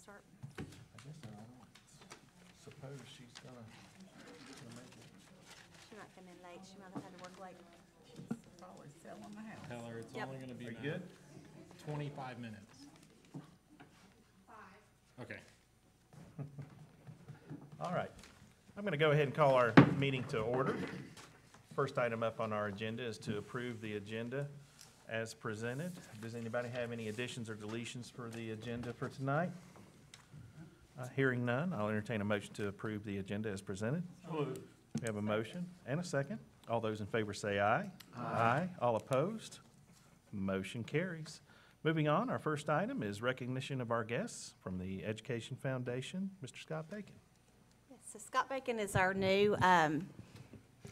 start? I guess I don't suppose she's gonna, gonna make it. She might come in late. She might have had to work late. Probably selling the house. Tell her it's Yep. only gonna be Are you about good? twenty-five minutes. Okay. All right. I'm going to go ahead and call our meeting to order. First item up on our agenda is to approve the agenda as presented. Does anybody have any additions or deletions for the agenda for tonight? Uh, Hearing none, I'll entertain a motion to approve the agenda as presented. We have a motion and a second. All those in favor say aye. Aye. All opposed? Motion carries. Moving on, our first item is recognition of our guests from the Education Foundation. Mr. Scott Bacon. Yes, So Scott Bacon is our new um,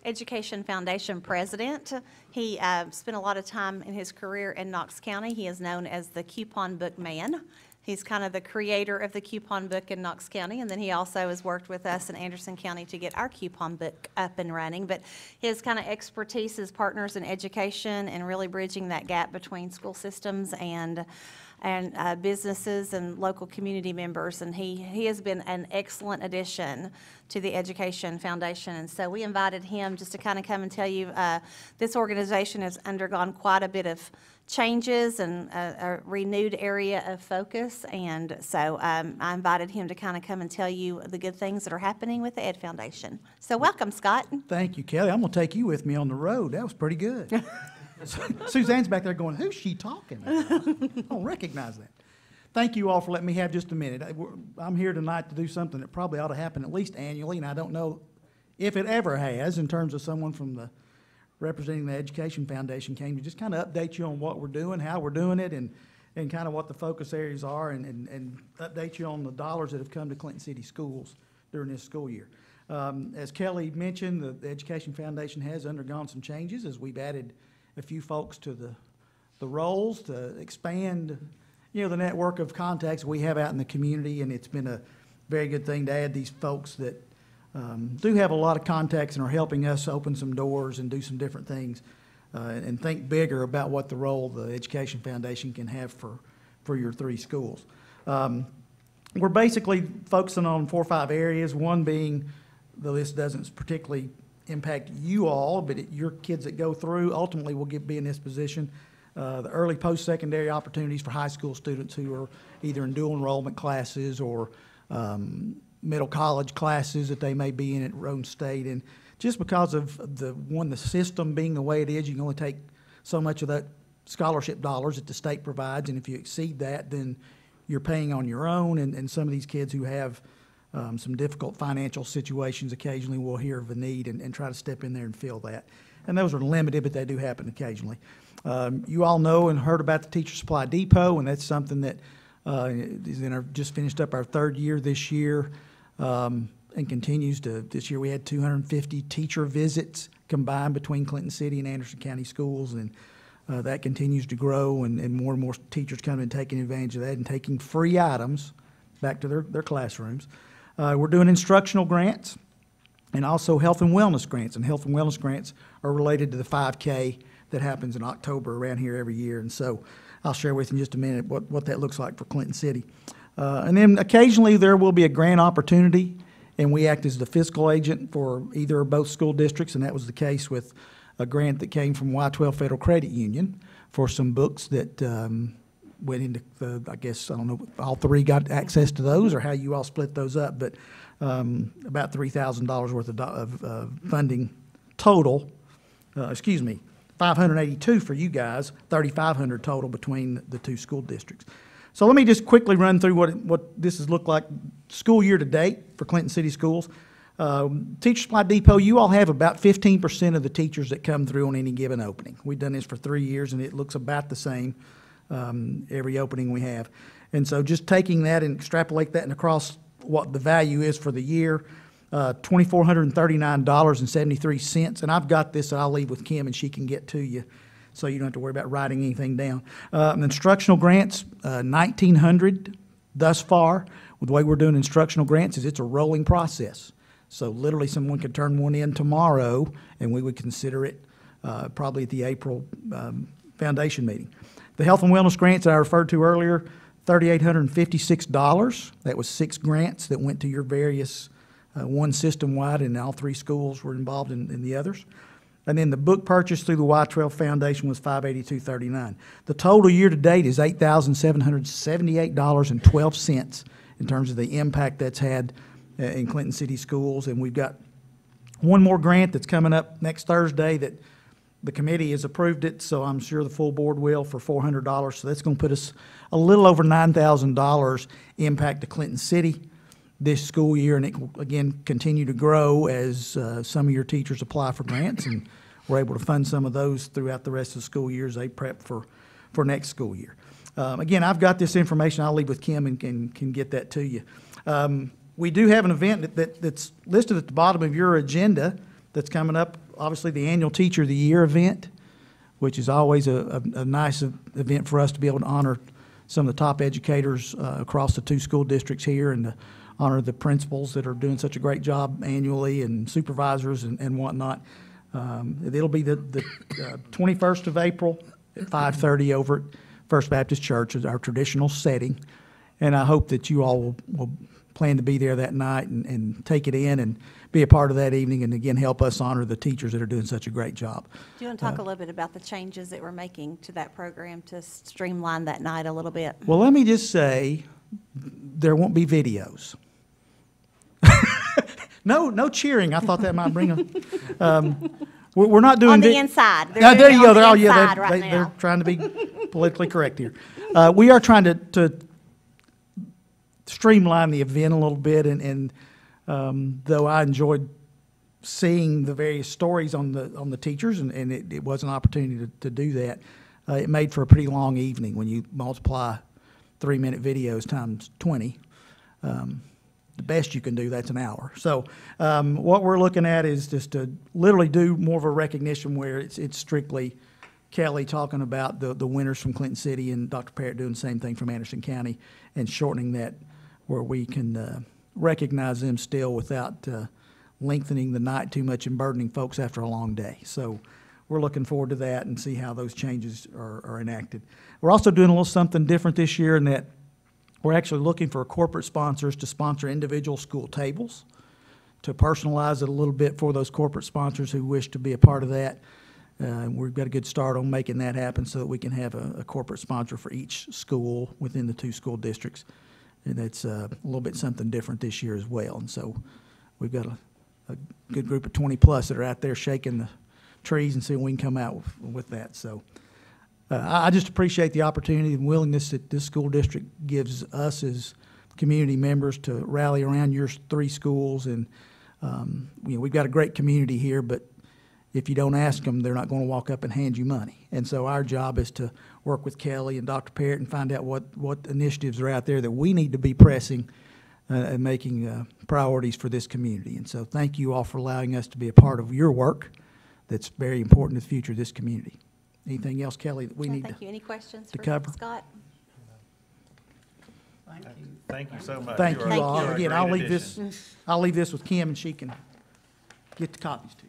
Education Foundation president. He uh, spent a lot of time in his career in Knox County. He is known as the coupon book man. He's kind of the creator of the coupon book in Knox County, and then he also has worked with us in Anderson County to get our coupon book up and running. But his kind of expertise is partners in education and really bridging that gap between school systems and and uh, businesses and local community members. And he, he has been an excellent addition to the Education Foundation. And so we invited him just to kind of come and tell you, uh, this organization has undergone quite a bit of changes and a, a renewed area of focus. And so um, I invited him to kind of come and tell you the good things that are happening with the Ed Foundation. So welcome, Scott. Thank you, Kelly. I'm gonna take you with me on the road. That was pretty good. Suzanne's back there going, who's she talking about? I don't recognize that. Thank you all for letting me have just a minute. I, I'm here tonight to do something that probably ought to happen at least annually, and I don't know if it ever has, in terms of someone from the, representing the Education Foundation came to just kind of update you on what we're doing, how we're doing it, and, and kind of what the focus areas are, and, and, and update you on the dollars that have come to Clinton City Schools during this school year. Um, As Kelly mentioned, the, the Education Foundation has undergone some changes as we've added a few folks to the, the roles to expand, you know, the network of contacts we have out in the community, and it's been a very good thing to add these folks that um, do have a lot of contacts and are helping us open some doors and do some different things, uh, and think bigger about what the role the Education Foundation can have for, for your three schools. Um, we're basically focusing on four or five areas, one being, though this doesn't particularly impact you all, but it- your kids that go through ultimately will get, be in this position. Uh, The early post-secondary opportunities for high school students who are either in dual enrollment classes or um, middle college classes that they may be in at Roane State. And just because of the, one, the system being the way it is, you can only take so much of that scholarship dollars that the state provides, and if you exceed that, then you're paying on your own, and, and some of these kids who have um, some difficult financial situations occasionally will hear of a need and, and try to step in there and fill that. And those are limited, but they do happen occasionally. Um, you all know and heard about the Teacher Supply Depot, and that's something that uh, is in our, just finished up our third year this year um, and continues to, this year we had 250 teacher visits combined between Clinton City and Anderson County schools, and uh, that continues to grow, and, and more and more teachers coming and taking advantage of that and taking free items back to their, their classrooms. Uh, we're doing instructional grants and also health and wellness grants. And health and wellness grants are related to the 5K that happens in October around here every year. And so I'll share with you in just a minute what, what that looks like for Clinton City. Uh, and then occasionally there will be a grant opportunity, and we act as the fiscal agent for either or both school districts, and that was the case with a grant that came from Y12 Federal Credit Union for some books that um, went into the, I guess, I don't know, all three got access to those or how you all split those up, but um, about $3,000 worth of, of uh, funding total, uh, excuse me, 582 for you guys, 3,500 total between the two school districts. So let me just quickly run through what, what this has looked like school year to date for Clinton City Schools. Um, Teacher Supply Depot, you all have about 15% of the teachers that come through on any given opening. We've done this for three years, and it looks about the same um, every opening we have. And so just taking that and extrapolate that and across what the value is for the year, uh, $2,439.73. And I've got this that I'll leave with Kim, and she can get to you, so you don't have to worry about writing anything down. Uh, Instructional grants, uh, 1,900 thus far. The way we're doing instructional grants is it's a rolling process. So literally, someone could turn one in tomorrow, and we would consider it uh, probably at the April um, foundation meeting. The health and wellness grants that I referred to earlier, $3,856. That was six grants that went to your various, uh, one system-wide, and all three schools were involved in, in the others. And then the book purchase through the Y-12 Foundation was $582.39. The total year-to-date is $8,778.12 in terms of the impact that's had uh, in Clinton City Schools. And we've got one more grant that's coming up next Thursday that the committee has approved it, so I'm sure the full board will for four hundred dollars. So that's gonna put us a little over nine thousand dollars impact to Clinton City this school year, and it will, again, continue to grow as, uh, some of your teachers apply for grants, and we're able to fund some of those throughout the rest of the school year as they prep for, for next school year. Um, again, I've got this information, I'll leave with Kim and can, can get that to you. Um, we do have an event that, that, that's listed at the bottom of your agenda that's coming up, obviously the annual Teacher of the Year event, which is always a, a, a nice event for us to be able to honor some of the top educators uh, across the two school districts here and to honor the principals that are doing such a great job annually and supervisors and, and whatnot. Um, it'll be the, the uh, 21st of April at 5:30 over at First Baptist Church, is our traditional setting. And I hope that you all will, will plan to be there that night and, and take it in and be a part of that evening and again, help us honor the teachers that are doing such a great job. Do you want to talk a little bit about the changes that we're making to that program to streamline that night a little bit? Well, let me just say, there won't be videos. No, no cheering. I thought that might bring them. Um, we're, we're not doing. On the inside. They're Yeah, there you go. They're, the oh, yeah, inside they- right they- they're trying to be politically correct here. Uh, we are trying to, to streamline the event a little bit, and, and um, though I enjoyed seeing the various stories on the on the teachers, and, and it, it was an opportunity to, to do that. Uh, it made for a pretty long evening when you multiply three minute videos times twenty. Um, the best you can do, that's an hour. So um, what we're looking at is just to literally do more of a recognition where it's, it's strictly Kelly talking about the, the winners from Clinton City and Dr. Parrott doing the same thing from Anderson County and shortening that where we can uh, recognize them still without uh, lengthening the night too much and burdening folks after a long day. So we're looking forward to that and see how those changes are, are enacted. We're also doing a little something different this year in that we're actually looking for corporate sponsors to sponsor individual school tables, to personalize it a little bit for those corporate sponsors who wish to be a part of that. Uh, we've got a good start on making that happen so that we can have a, a corporate sponsor for each school within the two school districts. And that's uh, a little bit something different this year as well. And so we've got a, a good group of 20-plus that are out there shaking the trees and seeing if we can come out with, with that. So uh, I, just appreciate the opportunity and willingness that this school district gives us as community members to rally around your three schools. And, um, you know, we've got a great community here, but if you don't ask them, they're not going to walk up and hand you money. And so our job is to work with Kelly and Dr. Parrott and find out what, what initiatives are out there that we need to be pressing uh, and making uh, priorities for this community. And so thank you all for allowing us to be a part of your work that's very important to the future of this community. Anything else, Kelly, that we Well, need to? Thank you. Any questions to for cover. Scott? Thank you. Thank you so much. Thank are- you all. are a Again, I'll leave addition. this, I'll leave this with Kim, and she can get the copies to you.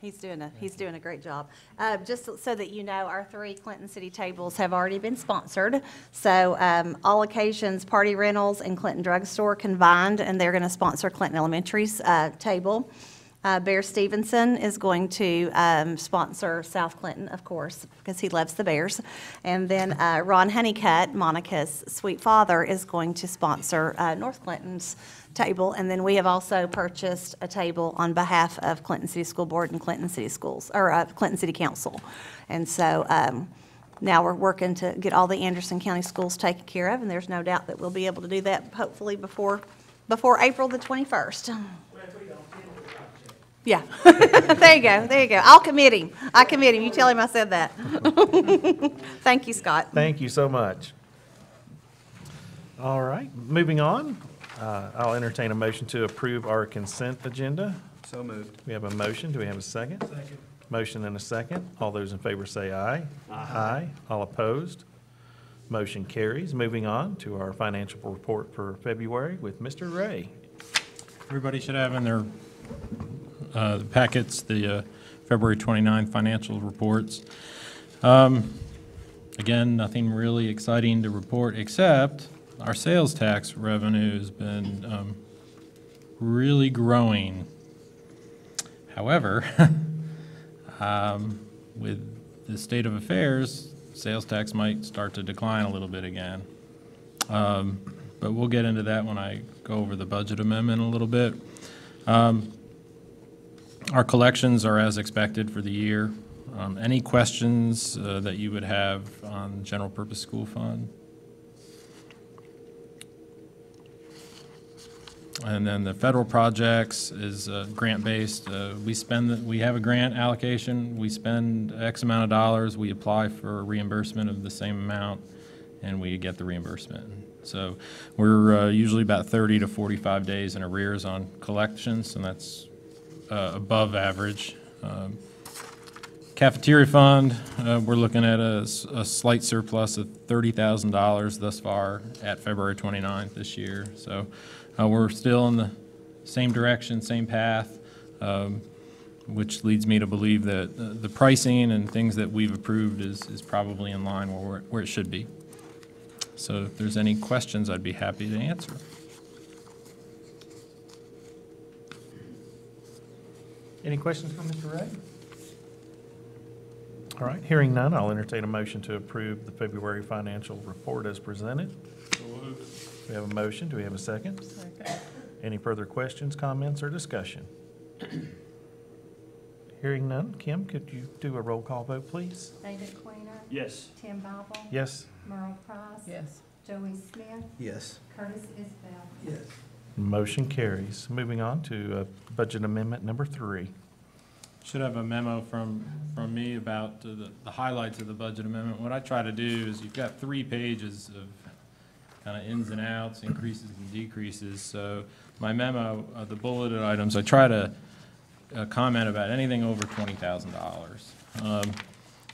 He's doing a, he's doing a great job. Uh, Just so that you know, our three Clinton City tables have already been sponsored. So um, all occasions, Party Rentals and Clinton Drugstore combined, and they're going to sponsor Clinton Elementary's uh, table. Uh, Bear Stevenson is going to um, sponsor South Clinton, of course, because he loves the Bears. And then uh, Ron Honeycutt, Monica's sweet father, is going to sponsor uh, North Clinton's table. And then we have also purchased a table on behalf of Clinton City School Board and Clinton City Schools, or uh, Clinton City Council. And so um, now we're working to get all the Anderson County schools taken care of, and there's no doubt that we'll be able to do that hopefully before, before April the 21st. Yeah. There you go, there you go. I'll commit him. I commit him. You tell him I said that. Thank you, Scott. Thank you so much. All right, moving on. Uh, I'll entertain a motion to approve our consent agenda. So moved. We have a motion. Do we have a second? Second. Motion and a second. All those in favor say aye. Aye. All opposed? Motion carries. Moving on to our financial report for February with Mr. Ray. Everybody should have in their uh, packets the uh, February 29 financial reports. Um, Again, nothing really exciting to report, except our sales tax revenue has been um, really growing. However, um, with the state of affairs, sales tax might start to decline a little bit again. Um, But we'll get into that when I go over the budget amendment a little bit. Um, Our collections are as expected for the year. Um, Any questions uh, that you would have on general purpose school fund? And then the federal projects is uh, grant-based. Uh, We spend, the- we have a grant allocation, we spend X amount of dollars, we apply for reimbursement of the same amount, and we get the reimbursement. So we're uh, usually about 30 to 45 days in arrears on collections, and that's uh, above average. Um, Cafeteria fund, uh, we're looking at a slight surplus of $30,000 thus far at February 29th this year. So uh, we're still in the same direction, same path, um, which leads me to believe that uh, the pricing and things that we've approved is is probably in line where where it should be. So if there's any questions, I'd be happy to answer. Any questions for Mr. Ray? All right, hearing none, I'll entertain a motion to approve the February financial report as presented. We have a motion, do we have a second? Second. Any further questions, comments, or discussion? Hearing none, Kim, could you do a roll call vote, please? David Queener, Yes. Tim Bible, Yes? Merle Price. Yes. Joey Smith, Yes. Curtis Isbell. Yes. Motion carries. Moving on to uh, budget amendment number three. Should have a memo from, from me about the the highlights of the budget amendment. What I try to do is you've got three pages of kind of ins and outs, increases and decreases. So my memo, uh, the bulleted items, I try to uh, comment about anything over twenty thousand dollars. Um,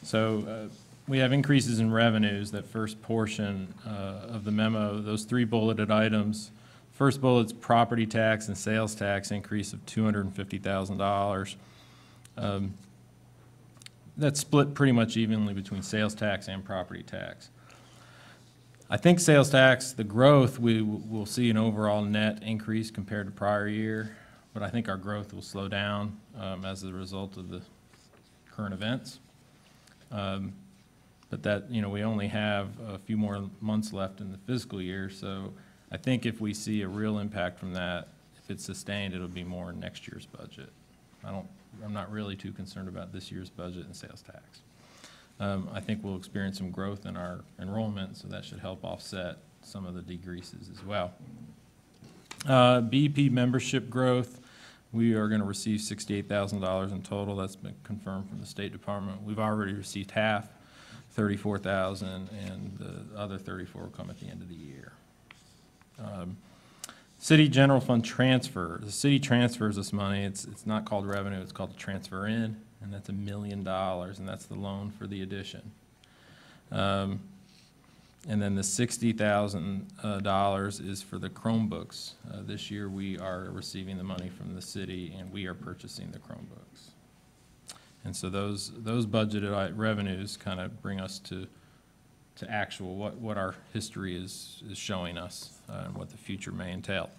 So uh, we have increases in revenues, that first portion uh, of the memo, those three bulleted items. First bullet's property tax and sales tax increase of two hundred and fifty thousand dollars. Um, That's split pretty much evenly between sales tax and property tax. I think sales tax, the growth, we will see an overall net increase compared to prior year, but I think our growth will slow down um, as a result of the current events. Um, But that, you know, we only have a few more months left in the fiscal year, so I think if we see a real impact from that, if it's sustained, it'll be more in next year's budget. I don't, I'm not really too concerned about this year's budget and sales tax. Um, I think we'll experience some growth in our enrollment, so that should help offset some of the decreases as well. Uh, BEP membership growth, we are gonna receive sixty-eight thousand dollars in total, that's been confirmed from the State Department. We've already received half, thirty-four thousand, and the other thirty-four will come at the end of the year. Um, City general fund transfer, the city transfers this money, it's, it's not called revenue, it's called transfer in, and that's a million dollars, and that's the loan for the addition. Um, And then the sixty thousand, uh, dollars is for the Chromebooks. Uh, this year, we are receiving the money from the city, and we are purchasing the Chromebooks. And so those, those budgeted revenues kind of bring us to, to actual, what, what our history is, is showing us, uh, and what the future may entail.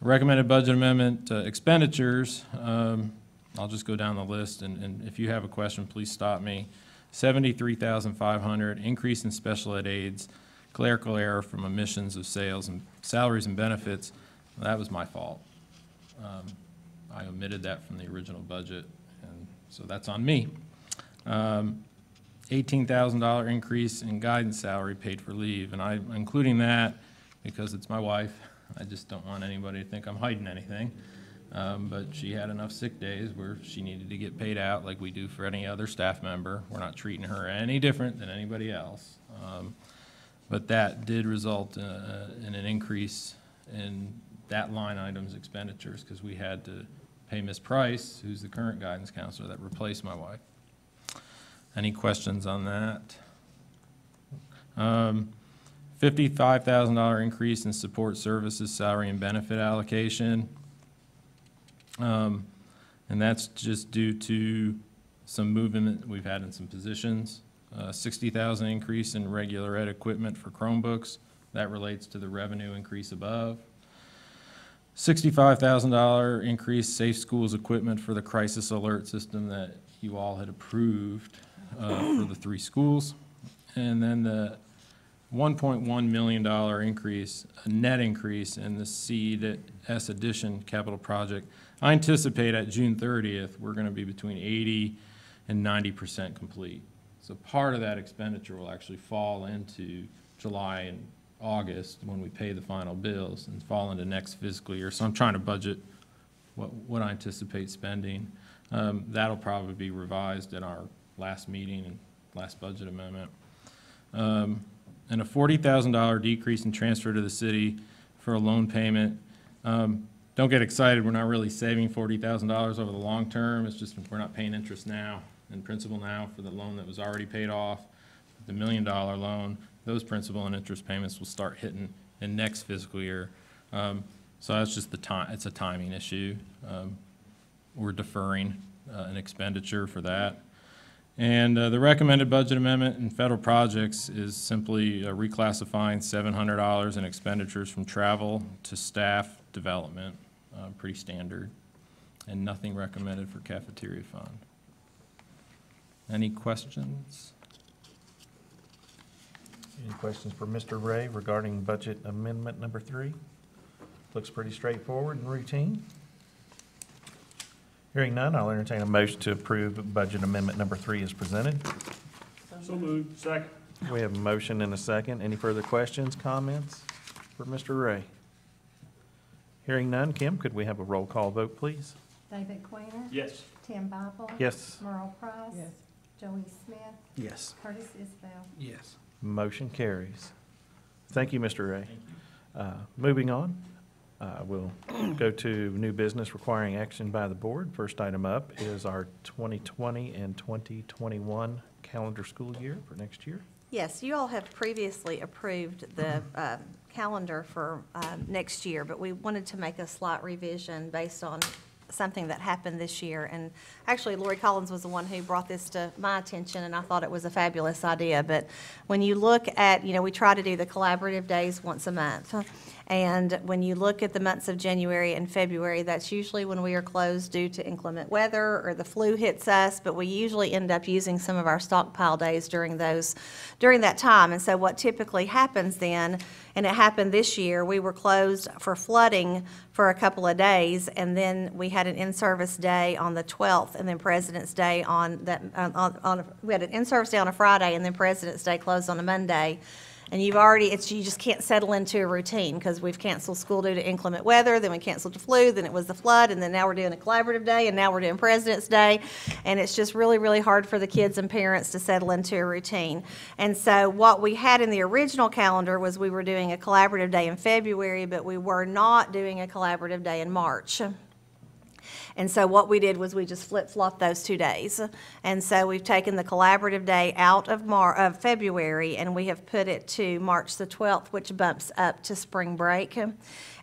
Recommended budget amendment uh, expenditures, um, I'll just go down the list, and, and if you have a question, please stop me. Seventy-three thousand five hundred, increase in special ed aids, clerical error from omissions of sales and salaries and benefits. That was my fault. Um, I omitted that from the original budget, and so that's on me. Um, eighteen thousand dollar increase in guidance salary paid for leave, and I'm including that because it's my wife. I just don't want anybody to think I'm hiding anything. Um, but she had enough sick days where she needed to get paid out like we do for any other staff member. We're not treating her any different than anybody else. Um, but that did result uh, in an increase in that line item's expenditures because we had to pay Ms. Price, who's the current guidance counselor that replaced my wife. Any questions on that? Um, Fifty-five thousand dollar increase in support services salary and benefit allocation. Um, And that's just due to some movement we've had in some positions. uh, sixty thousand increase in regular ed equipment for Chromebooks. That relates to the revenue increase above. Sixty-five thousand dollar increase safe schools equipment for the crisis alert system that you all had approved, uh, for the three schools. And then the one point one million dollar increase, a net increase in the Seed S addition capital project. I anticipate at June thirtieth, we're gonna be between eighty and ninety percent complete. So part of that expenditure will actually fall into July and August when we pay the final bills and fall into next fiscal year. So I'm trying to budget what, what I anticipate spending. Um, that'll probably be revised in our last meeting and last budget amendment. Um, and a forty thousand dollar decrease in transfer to the city for a loan payment. Um, don't get excited, we're not really saving forty thousand dollars over the long term, it's just, we're not paying interest now and principal now for the loan that was already paid off. The million dollar loan, those principal and interest payments will start hitting in next fiscal year. Um, so that's just the time, it's a timing issue. Um, we're deferring, uh, an expenditure for that. And uh, the recommended budget amendment in federal projects is simply uh, reclassifying seven hundred dollars in expenditures from travel to staff development, uh, pretty standard, and nothing recommended for cafeteria fund. Any questions? Any questions for Mr. Ray regarding budget amendment number three? Looks pretty straightforward and routine. Hearing none, I'll entertain a motion to approve budget amendment number three as presented. So moved. Second. We have a motion and a second. Any further questions, comments for Mr. Ray? Hearing none, Kim, could we have a roll call vote, please? David Queener. Yes. Tim Bible. Yes. Merle Price. Yes. Joey Smith. Yes. Curtis Isbell. Yes. Motion carries. Thank you, Mr. Ray. Uh, Moving on, uh, we'll go to new business requiring action by the board. First item up is our 2020 and 2021 calendar school year for next year. Yes, you all have previously approved the um, calendar for um, next year, but we wanted to make a slight revision based on something that happened this year. And actually, Lori Collins was the one who brought this to my attention, and I thought it was a fabulous idea. But when you look at, you know, we try to do the collaborative days once a month. And when you look at the months of January and February, that's usually when we are closed due to inclement weather or the flu hits us, but we usually end up using some of our stockpile days during those, during that time. And so what typically happens then, and it happened this year, we were closed for flooding for a couple of days, and then we had an in-service day on the 12th, and then President's Day on that, on, on- on, we had an in-service day on a Friday, and then President's Day closed on a Monday. And you've already, it's, you just can't settle into a routine, because we've canceled school due to inclement weather, then we canceled the flu, then it was the flood, and then now we're doing a collaborative day, and now we're doing President's Day. And it's just really, really hard for the kids and parents to settle into a routine. And so what we had in the original calendar was we were doing a collaborative day in February, but we were not doing a collaborative day in March. And so what we did was we just flip-flopped those two days. And so we've taken the collaborative day out of Mar, of February, and we have put it to March the 12th, which bumps up to spring break.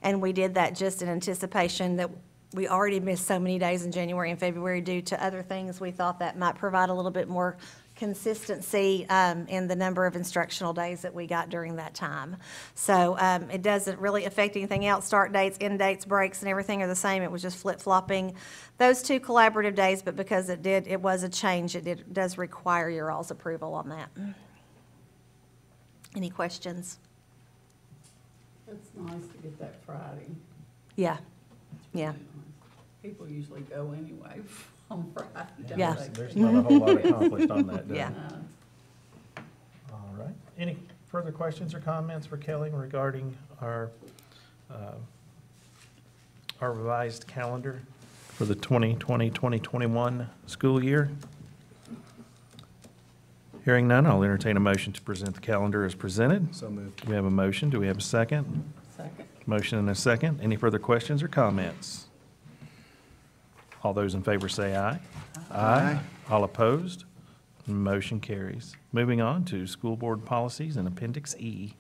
And we did that just in anticipation that we already missed so many days in January and February due to other things. We thought that might provide a little bit more consistency um, in the number of instructional days that we got during that time. So um, it doesn't really affect anything else. Start dates, end dates, breaks, and everything are the same. It was just flip-flopping those two collaborative days, but because it did, it was a change, it did, does require your all's approval on that. Any questions? It's nice to get that Friday. Yeah, yeah. People usually go anyway on Friday. don't Yeah. they? There's not a whole lot accomplished on that day. Yeah. Uh, All right. Any further questions or comments for Kelly regarding our, uh, our revised calendar for the 2020, 2021 school year? Hearing none, I'll entertain a motion to present the calendar as presented. So moved. Do we have a motion? Do we have a second? Second. Motion and a second. Any further questions or comments? All those in favor say aye. Aye. All opposed? Motion carries. Moving on to school board policies and Appendix E.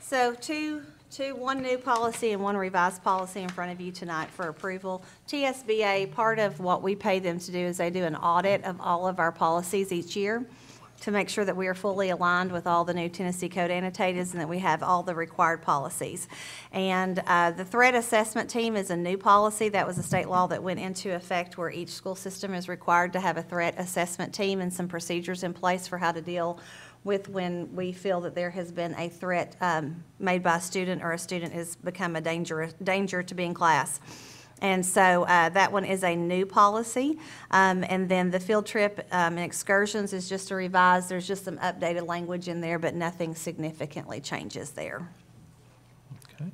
So two, two, one new policy and one revised policy in front of you tonight for approval. TSBA, part of what we pay them to do is they do an audit of all of our policies each year. To make sure that we are fully aligned with all the new Tennessee Code annotateds and that we have all the required policies. And uh, the threat assessment team is a new policy. That was a state law that went into effect where each school system is required to have a threat assessment team and some procedures in place for how to deal with when we feel that there has been a threat um, made by a student or a student has become a danger, danger to be in class. And so uh, that one is a new policy. Um, And then the field trip um, and excursions is just a revised, there's just some updated language in there, but nothing significantly changes there. Okay.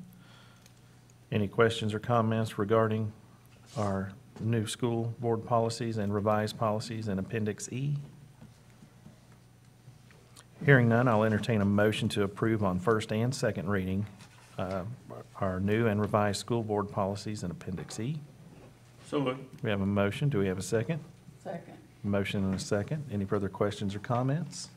Any questions or comments regarding our new school board policies and revised policies in Appendix E? Hearing none, I'll entertain a motion to approve on first and second reading uh, our new and revised school board policies in Appendix E. So moved. We have a motion. Do we have a second? Second. Motion and a second. Any further questions or comments?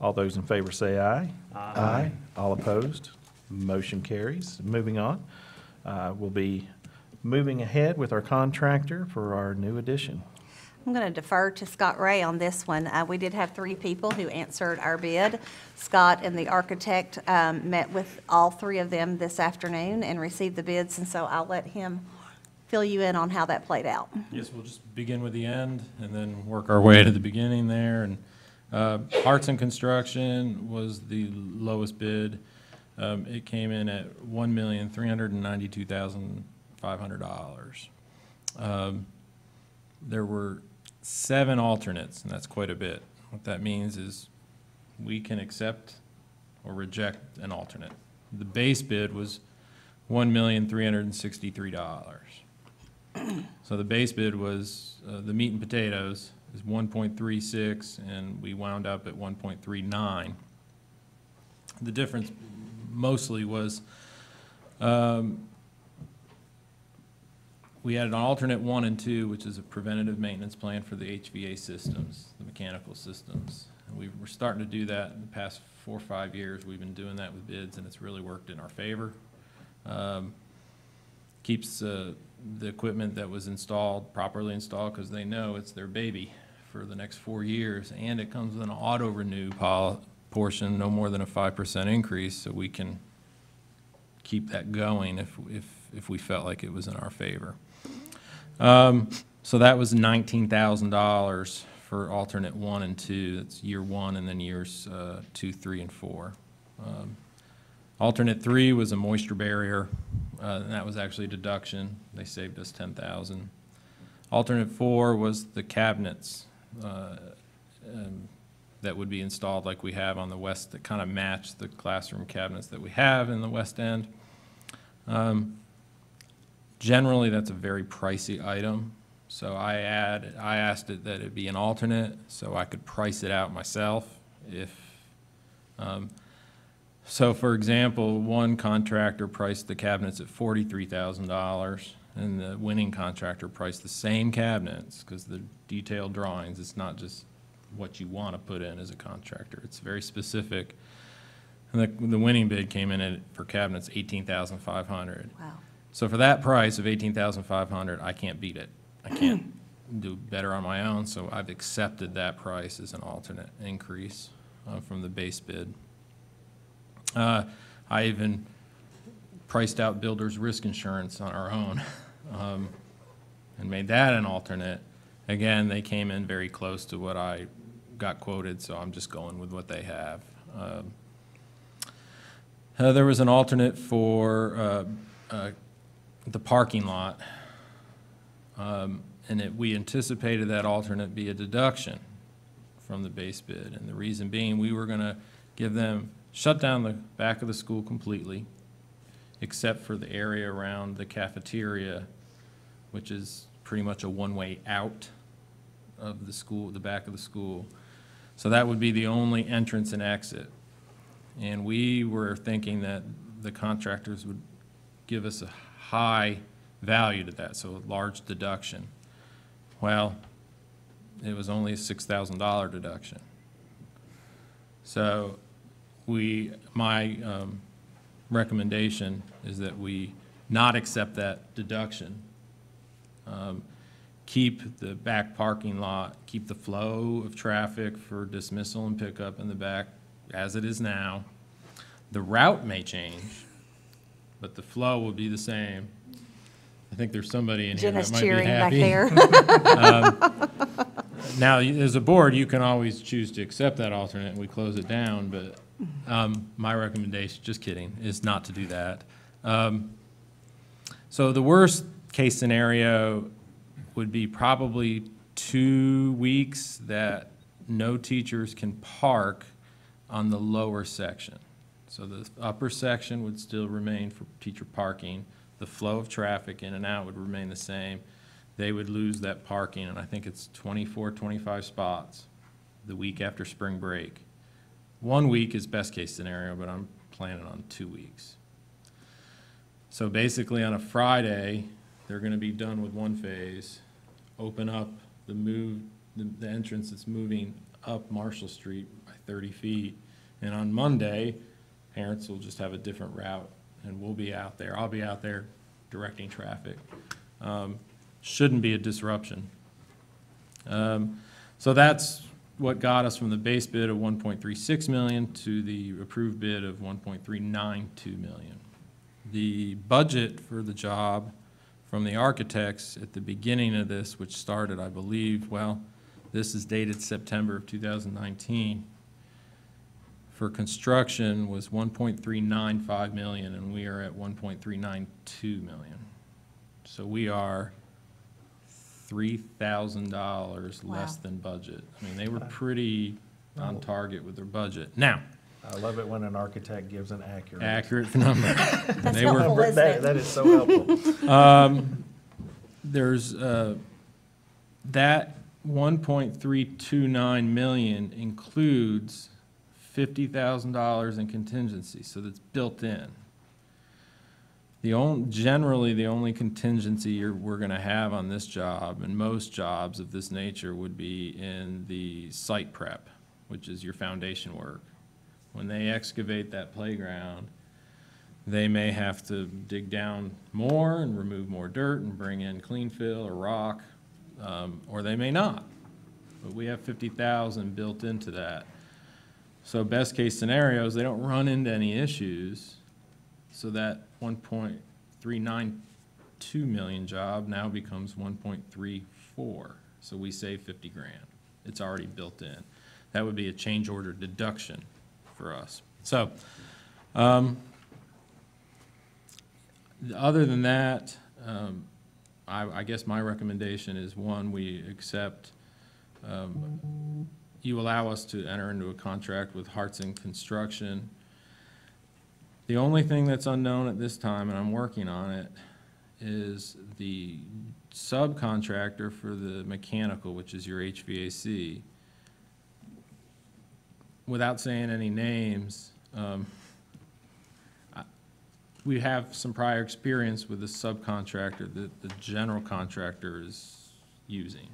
All those in favor say aye. Aye. All opposed? Motion carries. Moving on, uh, we'll be moving ahead with our contractor for our new addition. I'm going to defer to Scott Ray on this one. Uh, We did have three people who answered our bid. Scott and the architect um, met with all three of them this afternoon and received the bids, and so I'll let him fill you in on how that played out. Yes, we'll just begin with the end and then work our way to the beginning there. And uh, Arts and Construction was the lowest bid. Um, It came in at one million, three hundred and ninety-two thousand, five hundred dollars. Um, There were seven alternates, and that's quite a bit. What that means is we can accept or reject an alternate. The base bid was one million, three hundred and sixty-three dollars. So the base bid was, uh, the meat and potatoes is one point three six, and we wound up at one point three nine. The difference mostly was, um, we had an alternate one and two, which is a preventative maintenance plan for the HVA systems, the mechanical systems. And we were starting to do that in the past four or five years. We've been doing that with bids, and it's really worked in our favor. Um, keeps uh, the equipment that was installed properly installed because they know it's their baby for the next four years. And it comes with an auto renew portion, no more than a five percent increase, so we can keep that going if, if, if we felt like it was in our favor. Um, So that was nineteen thousand dollars for alternate one and two. That's year one and then years uh, two, three, and four. Um, Alternate three was a moisture barrier, uh, and that was actually a deduction. They saved us ten thousand. Alternate four was the cabinets, uh, um, that would be installed like we have on the west, that kind of match the classroom cabinets that we have in the west end. Um, Generally, that's a very pricey item, so I add, I asked it that it be an alternate, so I could price it out myself if, um, so for example, one contractor priced the cabinets at forty-three thousand dollars, and the winning contractor priced the same cabinets, because the detailed drawings, it's not just what you want to put in as a contractor, it's very specific. And the, the winning bid came in at, for cabinets, eighteen thousand five hundred. Wow. So for that price of eighteen thousand five hundred, I can't beat it. I can't do better on my own, so I've accepted that price as an alternate increase uh, from the base bid. Uh, I even priced out builder's risk insurance on our own, um, and made that an alternate. Again, they came in very close to what I got quoted, so I'm just going with what they have. Um, uh, There was an alternate for uh, uh, the parking lot. Um, And it, we anticipated that alternate be a deduction from the base bid. And the reason being, we were gonna give them, shut down the back of the school completely, except for the area around the cafeteria, which is pretty much a one-way out of the school, the back of the school. So that would be the only entrance and exit. And we were thinking that the contractors would give us a high value to that, so a large deduction. Well, it was only a six thousand dollar deduction. So we, my um, recommendation is that we not accept that deduction. Um, keep the back parking lot, keep the flow of traffic for dismissal and pickup in the back as it is now. The route may change, but the flow will be the same. I think there's somebody in here that might be cheering back happy. there. Now, as a board, you can always choose to accept that alternate and we close it down, but um, my recommendation, just kidding, is not to do that. Um, So the worst-case scenario would be probably two weeks that no teachers can park on the lower section. So the upper section would still remain for teacher parking. The flow of traffic in and out would remain the same. They would lose that parking, and I think it's 24, 25 spots the week after spring break. One week is best-case scenario, but I'm planning on two weeks. So basically, on a Friday, they're gonna be done with one phase, open up the move, the, the entrance that's moving up Marshall Street by thirty feet. And on Monday, parents will just have a different route, and we'll be out there, I'll be out there directing traffic. Um, Shouldn't be a disruption. Um, So that's what got us from the base bid of one point three six million to the approved bid of one point three nine two million. The budget for the job from the architects at the beginning of this, which started, I believe, well, this is dated September of 2019, for construction was 1.395 million, and we are at 1.392 million. So we are $3,000 less than budget. I mean, they were pretty on target with their budget. Now, I love it when an architect gives an accurate. accurate number. That's They helpful, isn't That, that is so helpful. Um, there's, uh, that one point three two nine million includes fifty thousand dollars in contingency, so that's built in. The on, generally, the only contingency you're, we're gonna have on this job, and most jobs of this nature, would be in the site prep, which is your foundation work. When they excavate that playground, they may have to dig down more and remove more dirt and bring in clean fill or rock, um, or they may not. But we have fifty thousand built into that. So best case scenarios, they don't run into any issues, so that one point three nine two million job now becomes one point three four. So we save fifty grand. It's already built in. That would be a change order deduction for us. So, um, other than that, um, I, I guess my recommendation is, one, we accept, um, you allow us to enter into a contract with Hartson Construction. The only thing that's unknown at this time, and I'm working on it, is the subcontractor for the mechanical, which is your HVAC. Without saying any names, um, we have some prior experience with the subcontractor that the general contractor is using.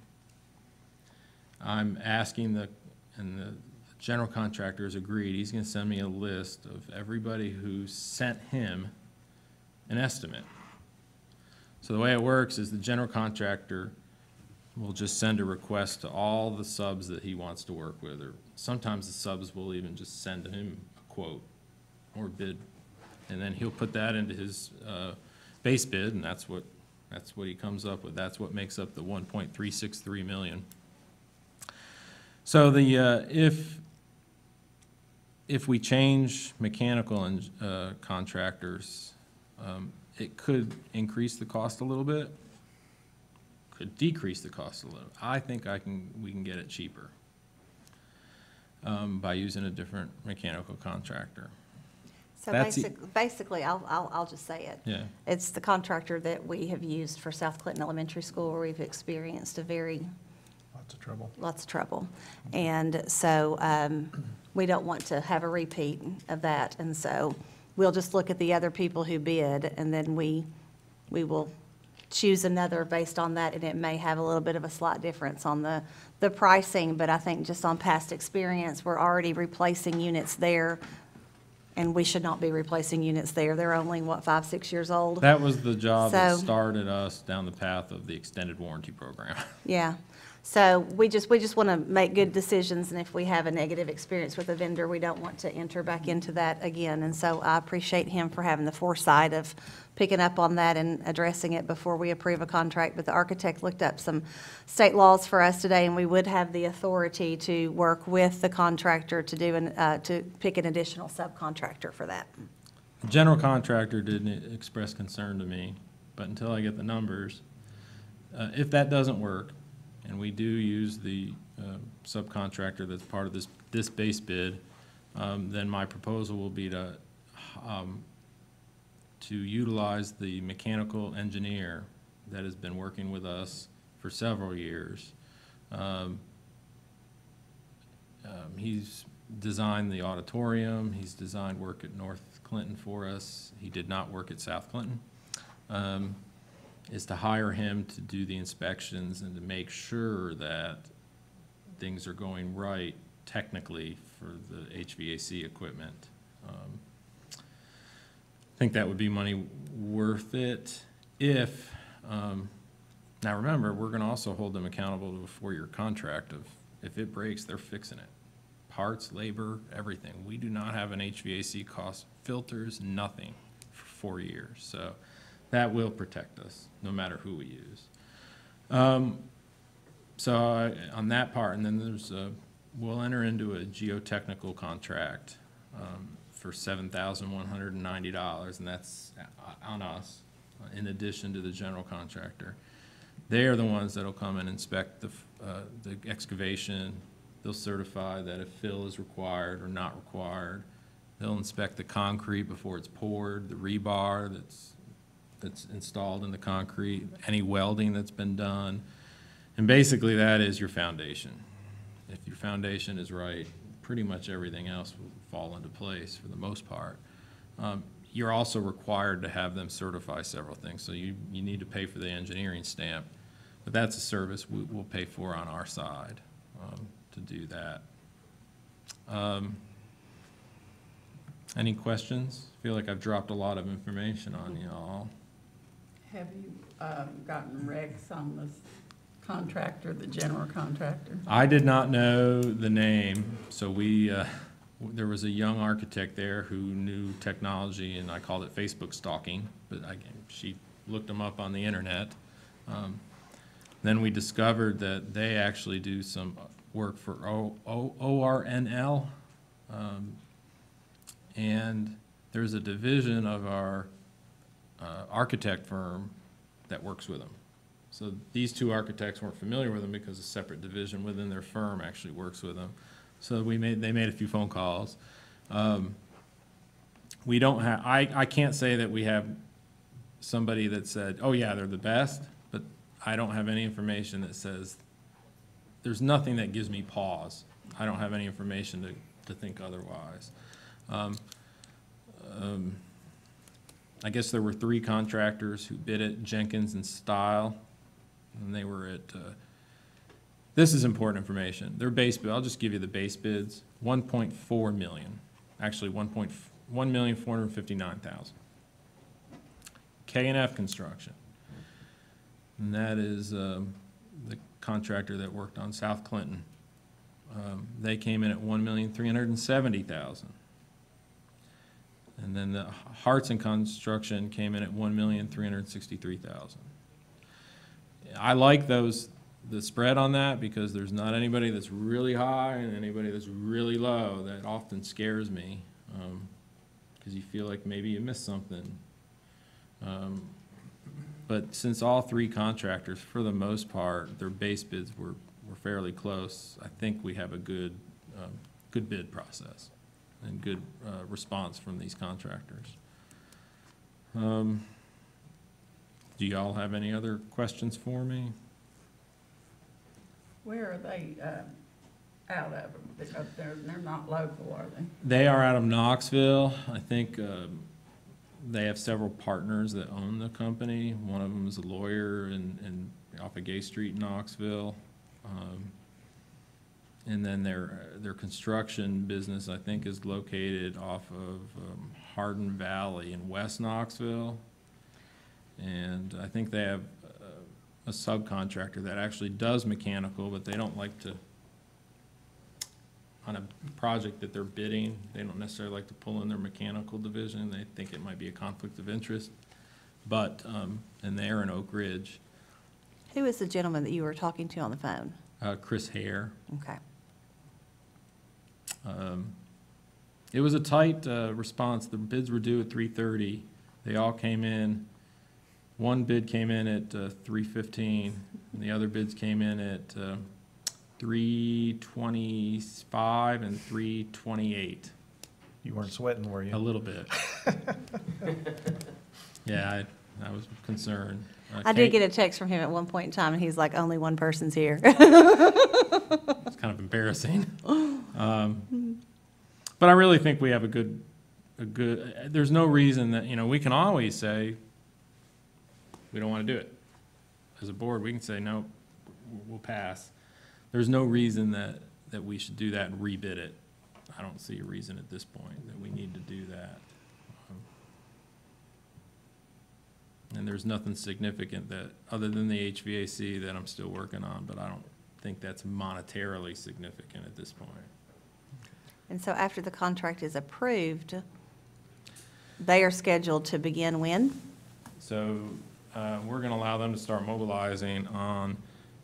I'm asking the, and the general contractor has agreed, he's gonna send me a list of everybody who sent him an estimate. So the way it works is the general contractor will just send a request to all the subs that he wants to work with, or sometimes the subs will even just send him a quote or bid and then he'll put that into his uh, base bid, and that's what, that's what he comes up with. That's what makes up the 1.363 million. So the, uh, if, if we change mechanical and uh, contractors, um, it could increase the cost a little bit, could decrease the cost a little. I think I can, we can get it cheaper um, by using a different mechanical contractor. So That's it. basically, I'll, I'll, I'll just say it. Yeah. It's the contractor that we have used for South Clinton Elementary School where we've experienced a very, Lots of trouble. lots of trouble. And so, um, we don't want to have a repeat of that. And so we'll just look at the other people who bid and then we, we will choose another based on that. And it may have a little bit of a slight difference on the, the pricing, but I think just on past experience, we're already replacing units there And we should not be replacing units there. They're only, what, five, six years old? That was the job that So- started us down the path of the extended warranty program. Yeah. So we just, we just want to make good decisions, and if we have a negative experience with a vendor, we don't want to enter back into that again. And so I appreciate him for having the foresight of picking up on that and addressing it before we approve a contract. But the architect looked up some state laws for us today, and we would have the authority to work with the contractor to do, an uh, to pick an additional subcontractor for that. The General contractor didn't express concern to me, but until I get the numbers, uh, if that doesn't work, and we do use the uh, subcontractor that's part of this, this base bid, um, then my proposal will be to, um, to utilize the mechanical engineer that has been working with us for several years. Um, um, He's designed the auditorium, he's designed work at North Clinton for us, he did not work at South Clinton. Um, Is to hire him to do the inspections and to make sure that things are going right technically for the HVAC equipment. Um, I think that would be money worth it if, um, now remember, we're gonna also hold them accountable to a four-year contract of, if it breaks, they're fixing it. Parts, labor, everything. We do not have an HVAC cost, filters, nothing for four years. So that will protect us, no matter who we use. Um, so I- on that part, and then there's a, we'll enter into a geotechnical contract, um, for seven thousand one hundred and ninety dollars, and that's uh, on us, uh, in addition to the general contractor. They are the ones that'll come and inspect the, uh, the excavation. They'll certify that if fill is required or not required. They'll inspect the concrete before it's poured, the rebar that's, that's installed in the concrete, any welding that's been done. And basically, that is your foundation. If your foundation is right, pretty much everything else will fall into place for the most part. Um, You're also required to have them certify several things, so you, you need to pay for the engineering stamp. But that's a service we, we'll pay for on our side, um, to do that. Um, Any questions? I Feel like I've dropped a lot of information on y'all. Have you, um, gotten recs on this contractor, the general contractor? I did not know the name, so we, uh, there was a young architect there who knew technology, and I called it Facebook stalking, but I, she looked them up on the internet. Um, Then we discovered that they actually do some work for O, O, ORNL. um, And there's a division of our, uh, architect firm that works with them. So these two architects weren't familiar with them because a separate division within their firm actually works with them. So we made, they made a few phone calls. Um, We don't have, I, I can't say that we have somebody that said, oh yeah, they're the best, but I don't have any information that says, there's nothing that gives me pause. I don't have any information to, to think otherwise. Um, um, I guess there were three contractors who bid it, Jenkins and Style, and they were at, uh, this is important information. Their base bid, I'll just give you the base bids, one point four million, actually one point, one million four hundred and fifty-nine thousand. K and F Construction. And that is, um, the contractor that worked on South Clinton. Um, they came in at one million three hundred and then the Hartson Construction came in at one million, three hundred sixty-three thousand. I like those, the spread on that, because there's not anybody that's really high and anybody that's really low. That often scares me, um, because you feel like maybe you missed something. Um, But since all three contractors, for the most part, their base bids were, were fairly close, I think we have a good, um, good bid process and good uh, response from these contractors. Um, Do y'all have any other questions for me? Where are they, uh, out of? Because they're, they're not local, are they? They are out of Knoxville. I think um, they have several partners that own the company. One of them is a lawyer in, in, off of Gay Street in Knoxville. Um, And then their, their construction business, I think, is located off of um, Hardin Valley in West Knoxville. And I think they have uh, a subcontractor that actually does mechanical, but they don't like to, on a project that they're bidding, they don't necessarily like to pull in their mechanical division. They think it might be a conflict of interest. But, um, and they're in Oak Ridge, Who is the gentleman that you were talking to on the phone? uh, Chris Hare. Okay. Um, It was a tight uh, response. The bids were due at three thirty. They all came in. One bid came in at uh, three fifteen, and the other bids came in at uh, three twenty-five and three twenty-eight, You weren't sweating, were you? a little bit. Yeah, I, I was concerned. I did get a text from him at one point in time, and he's like, only one person's here. It's kind of embarrassing. Um, But I really think we have a good, a good, there's no reason that, you know, we can always say, we don't want to do it. As a board, we can say, no, we'll pass. There's no reason that, that we should do that and rebid it. I don't see a reason at this point that we need to do that. Um, And there's nothing significant that, other than the HVAC that I'm still working on, but I don't think that's monetarily significant at this point. And so after the contract is approved, they are scheduled to begin when? So, uh, we're gonna allow them to start mobilizing on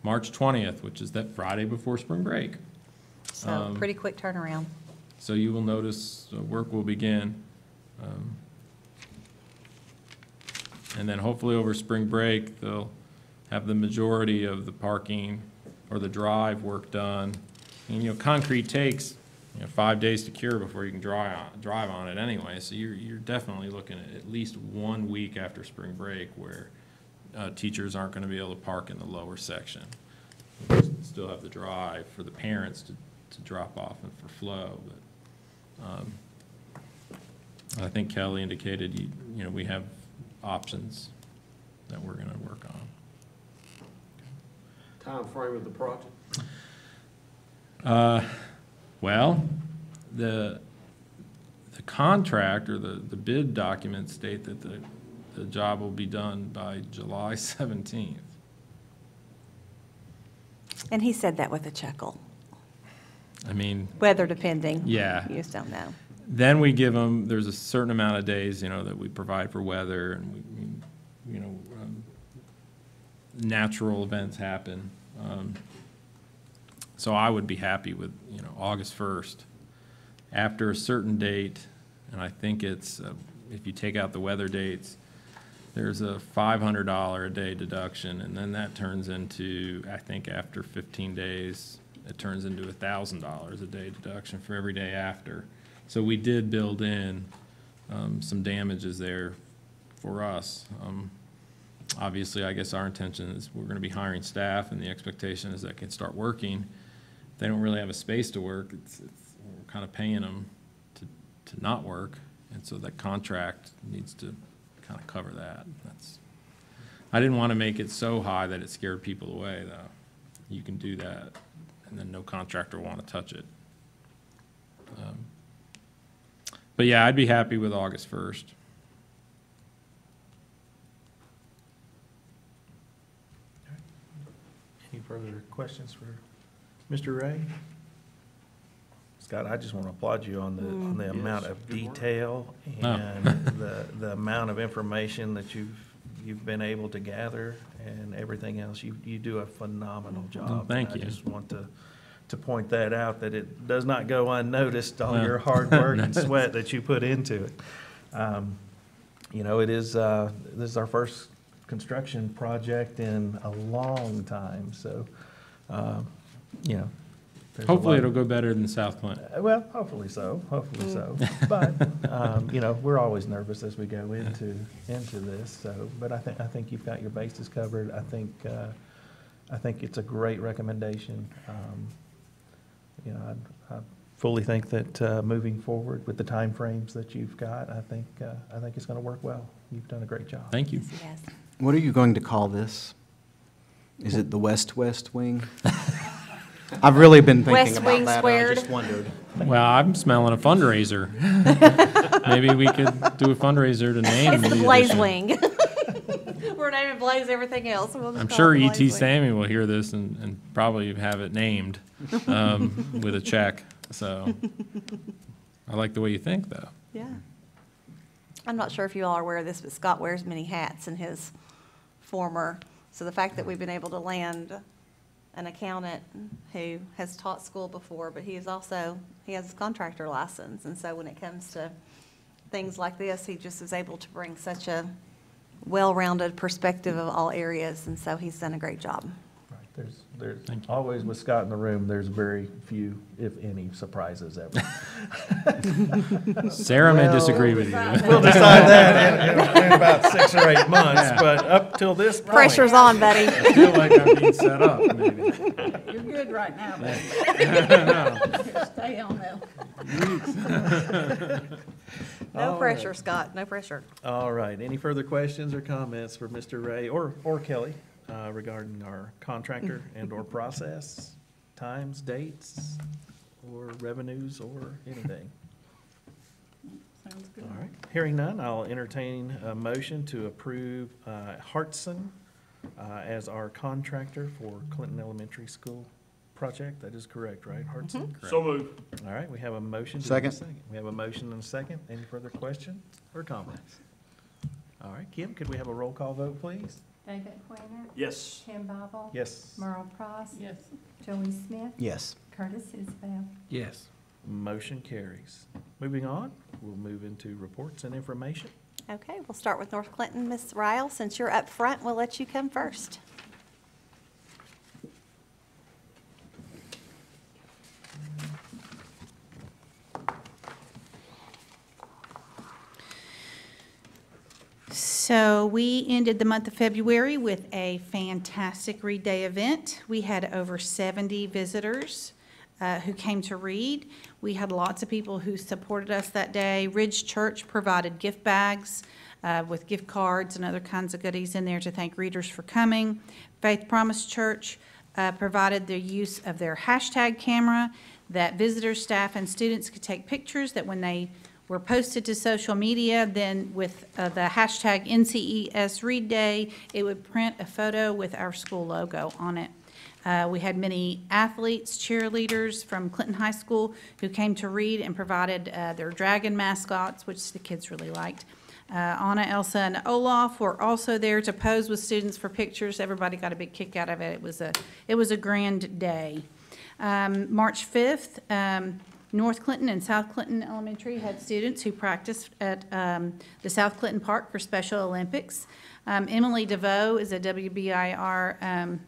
March twentieth, which is that Friday before spring break. So Um, pretty quick turnaround. So you will notice, uh, work will begin. um, And then hopefully over spring break, they'll have the majority of the parking or the drive work done. And, you know, concrete takes, you know, five days to cure before you can dry on, drive on it anyway. So you're, you're definitely looking at at least one week after spring break where, uh, teachers aren't gonna be able to park in the lower section. Still have the drive for the parents to, to drop off and for flow, but, um, I think Kelly indicated, you, you know, we have options that we're gonna work on. Time frame of the project? Uh, well, the, the contract or the, the bid documents state that the, the job will be done by July seventeenth. And he said that with a chuckle, I mean, weather depending. Yeah. You just don't know. Then we give them, there's a certain amount of days, you know, that we provide for weather and we, you know, um, natural events happen. Um, So I would be happy with, you know, August first. After a certain date, and I think it's, uh, if you take out the weather dates, there's a five hundred dollar a day deduction, and then that turns into, I think after fifteen days, it turns into a thousand dollars a day deduction for every day after. So we did build in, um, some damages there for us. Um, obviously, I guess our intention is we're gonna be hiring staff, and the expectation is that can start working. They don't really have a space to work, it's, it's, we're kind of paying them to, to not work, and so that contract needs to kind of cover that. That's, I didn't want to make it so high that it scared people away, though. You can do that, and then no contractor will want to touch it. Um, But yeah, I'd be happy with August first. Any further questions for Mr. Ray? Scott, I just want to applaud you on the, mm. on the amount of good work. detail Oh. and the, the amount of information that you've, you've been able to gather and everything else. You, you do a phenomenal mm, job. thank you. I just want to, to point that out, that it does not go unnoticed, all No. your hard work and sweat that you put into it. Um, You know, it is, uh, this is our first construction project in a long time, so, um, you know. Hopefully, it'll go better than South Clinton. uh, Well, hopefully so, hopefully so. But, um, you know, we're always nervous as we go into, into this, so, but I think, I think you've got your bases covered. I think, uh, I think it's a great recommendation. Um, You know, I, I fully think that, uh, moving forward with the timeframes that you've got, I think, uh, I think it's gonna work well. You've done a great job. Thank you. Yes. What are you going to call this? Is it the west-west wing? I've really been thinking West about Wing that. I squared. just wondered. Well, I'm smelling a fundraiser. Maybe we could do a fundraiser to name It's the the Blaze addition. Wing. We're naming Blaze everything else. We'll just I'm call sure it E.T. Sammy will hear this and, and probably have it named um, with a check, so. I like the way you think, though. Yeah. I'm not sure if you all are aware of this, but Scott wears many hats in his former, so the fact that we've been able to land an accountant who has taught school before, but he is also, he has his contractor license, and so when it comes to things like this, he just is able to bring such a well-rounded perspective of all areas, and so he's done a great job. Right, There's, there's, Thank you. always with Scott in the room, there's very few, if any, surprises ever. Sarah may Well- disagree with you. We'll decide that in, in- in about six or eight months, Yeah. but up till this point. Pressure's on, buddy. I feel like I'm being set up, maybe. You're good right now, baby. Stay on that. No All pressure, right. Scott, no pressure. All right, any further questions or comments for Mr. Ray or, or Kelly uh, regarding our contractor and/or process, times, dates, or revenues, or anything? Sounds good. All right, hearing none, I'll entertain a motion to approve uh, Hartson uh, as our contractor for Clinton Elementary School project. That is correct, right, Hartson? Mm-hmm. So moved. All right, we have a motion. Do we have a Second. We have a motion and a second. Any further questions or comments? All right, Kim, could we have a roll call vote, please? David Quiner, Yes. Tim Bobble. Yes. Merle Cross. Yes. Joey Smith. Yes. Curtis Isbell. Yes. Motion carries. Moving on, we'll move into reports and information. Okay, we'll start with North Clinton. Ms. Ryle, since you're up front, we'll let you come first. So we ended the month of February with a fantastic Read Day event. We had over 70 visitors uh, who came to read. We had lots of people who supported us that day. Ridge Church provided gift bags uh, with gift cards and other kinds of goodies in there to thank readers for coming. Faith Promise Church uh, provided the use of their hashtag camera that visitors, staff, and students could take pictures that when they were posted to social media, then with uh, the hashtag NCES Read Day, it would print a photo with our school logo on it. Uh, We had many athletes, cheerleaders from Clinton High School who came to read and provided uh, their dragon mascots, which the kids really liked. Uh, Anna, Elsa, and Olaf were also there to pose with students for pictures. Everybody got a big kick out of it. It was a, it was a grand day. Um, March 5th, um, North Clinton and South Clinton Elementary had students who practiced at um, the South Clinton Park for Special Olympics. Um, Emily DeVoe is a WBIR um,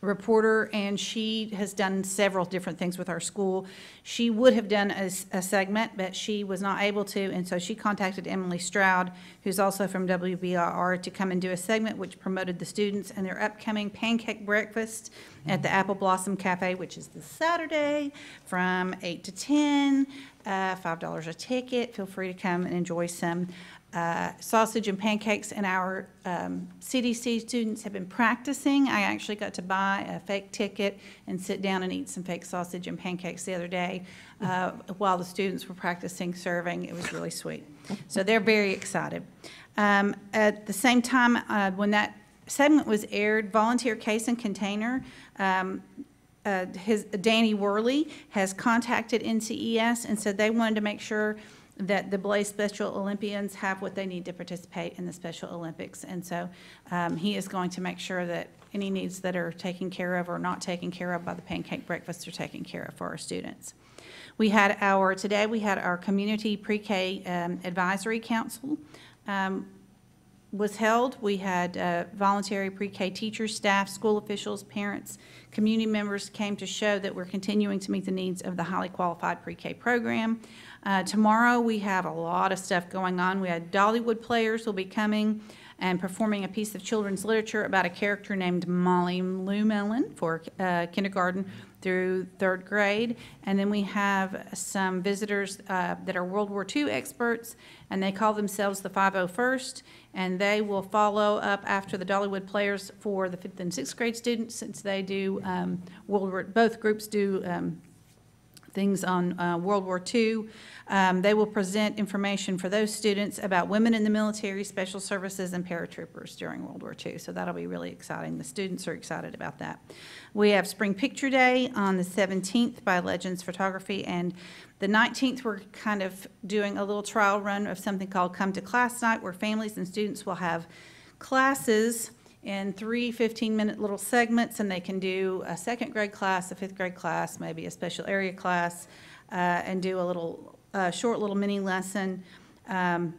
reporter, and she has done several different things with our school. She would have done a segment, but she was not able to, and so she contacted Emily Stroud, who's also from WBIR, to come and do a segment which promoted the students and their upcoming pancake breakfast at the Apple Blossom Cafe, which is this Saturday from eight to ten, uh, five dollars a ticket. Feel free to come and enjoy some uh, sausage and pancakes, and our um, CDC students have been practicing. I actually got to buy a fake ticket and sit down and eat some fake sausage and pancakes the other day uh, while the students were practicing serving. It was really sweet. So they're very excited. Um, At the same time, uh, when that segment was aired, Volunteer Case and Container um, uh, his, Danny Worley has contacted NCES, and said they wanted to make sure that the Blaze Special Olympians have what they need to participate in the Special Olympics. And so um, he is going to make sure that any needs that are taken care of or not taken care of by the pancake breakfast are taken care of for our students. We had our, today, we had our Community Pre-K um, Advisory Council. Um, was held. We had uh, voluntary pre-K teachers, staff, school officials, parents, community members came to show that we're continuing to meet the needs of the highly qualified pre-K program. Uh, Tomorrow, we have a lot of stuff going on. We had Dollywood players will be coming and performing a piece of children's literature about a character named Molly Lou Mellon for uh, kindergarten through third grade. And then we have some visitors uh, that are World War II experts, and they call themselves the 501st. And they will follow up after the Dollywood Players for the fifth and sixth grade students, since they do, um, World War, both groups do um, things on uh, World War II. Um, They will present information for those students about women in the military, special services, and paratroopers during World War II. So that'll be really exciting. The students are excited about that. We have Spring Picture Day on the 17th by Legends Photography, and the 19th, we're kind of doing a little trial run of something called Come to Class Night, where families and students will have classes in three 15-minute little segments, and they can do a second grade class, a fifth grade class, maybe a special area class, uh, and do a little, short little mini lesson um,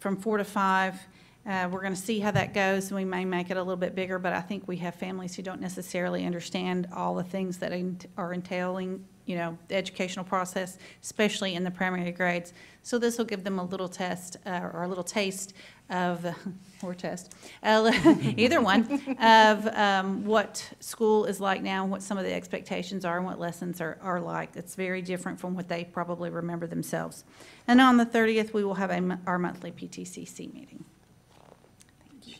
from four to five. Uh, We're going to see how that goes, and we may make it a little bit bigger, but I think we have families who don't necessarily understand all the things that are entailing, you know, the educational process, especially in the primary grades. So this will give them a little test, uh, or a little taste of, or test, uh, either one, of um, what school is like now, and what some of the expectations are, and what lessons are, are like. It's very different from what they probably remember themselves. And on the 30th, we will have a our monthly PTCC meeting.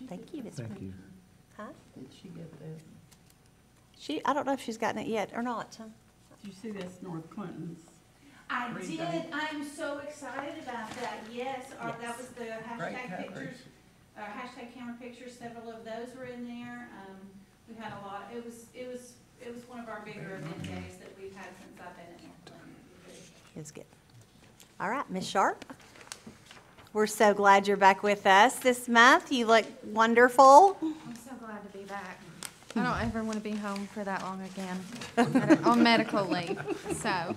Thank you, Ms. Thank Quinn. you. Huh? Did she get this? She, I don't know if she's gotten it yet or not. Did you see this North Clinton's? I Great did, day. I'm so excited about that, yes, uh, that was the Great hashtag coverage. pictures, uh, hashtag camera pictures, several of those were in there, um, we had a lot, it was, it was, it was one of our bigger event days that we've had since I've been in Northland. It's good. All right, Ms. Sharp. We're so glad you're back with us this month. You look wonderful. I'm so glad to be back. I don't ever want to be home for that long again I don't- on medical leave. So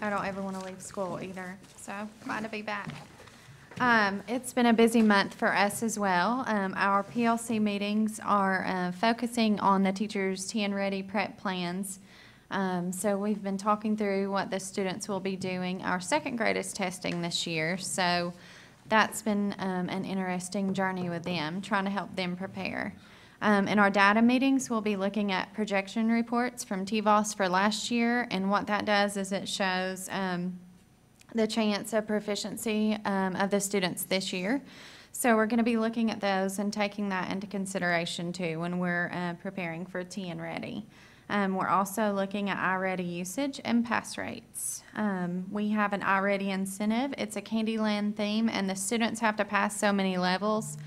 I don't ever want to leave school either. So glad to be back. Um, it's been a busy month for us as well. Um, our PLC meetings are uh, focusing on the teachers' TN Ready prep plans. Um, so we've been talking through what the students will be doing. Our second grade is testing this year, so that's been um, an interesting journey with them, trying to help them prepare. Um, in our data meetings, we'll be looking at projection reports from TVAAS for last year, and what that does is it shows um, the chance of proficiency um, of the students this year. So we're going to be looking at those and taking that into consideration too when we're uh, preparing for TN Ready. Um, we're also looking at iReady usage and pass rates. Um, we have an iReady incentive. It's a Candyland theme, and the students have to pass so many levels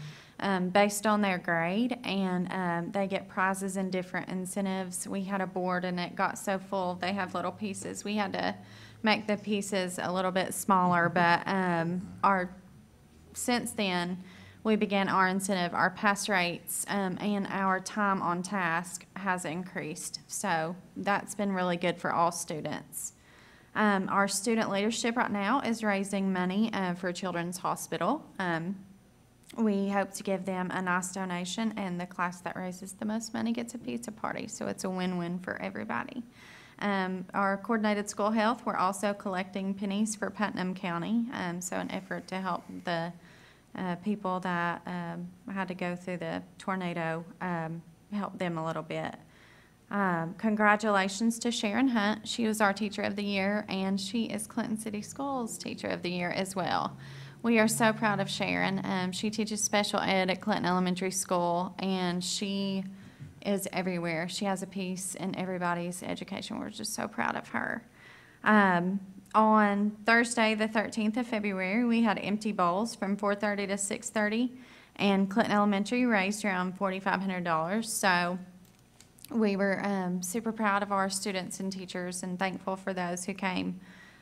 um, based on their grade, and um, they get prizes and different incentives. We had a board, and it got so full. They have little pieces. We had to make the pieces a little bit smaller, but um, our since then, we began our incentive, our pass rates, um, and our time on task has increased. So that's been really good for all students. Um, our student leadership right now is raising money, uh, for Children's Hospital. Um, we hope to give them a nice donation, and the class that raises the most money gets a pizza party, so it's a win-win for everybody. Um, our coordinated school health, we're also collecting pennies for Putnam County, um, so an effort to help the, uh, people that, um, had to go through the tornado, um, help them a little bit. Um, congratulations to Sharon Hunt. She was our Teacher of the Year, and she is Clinton City Schools Teacher of the Year as well. We are so proud of Sharon. Um, she teaches special ed at Clinton Elementary School, and she is everywhere. She has a piece in everybody's education. We're just so proud of her. Um, on Thursday, the 13th of February, we had empty bowls from 4:30 to 6:30, and Clinton Elementary raised around $4,500. So we were um, super proud of our students and teachers and thankful for those who came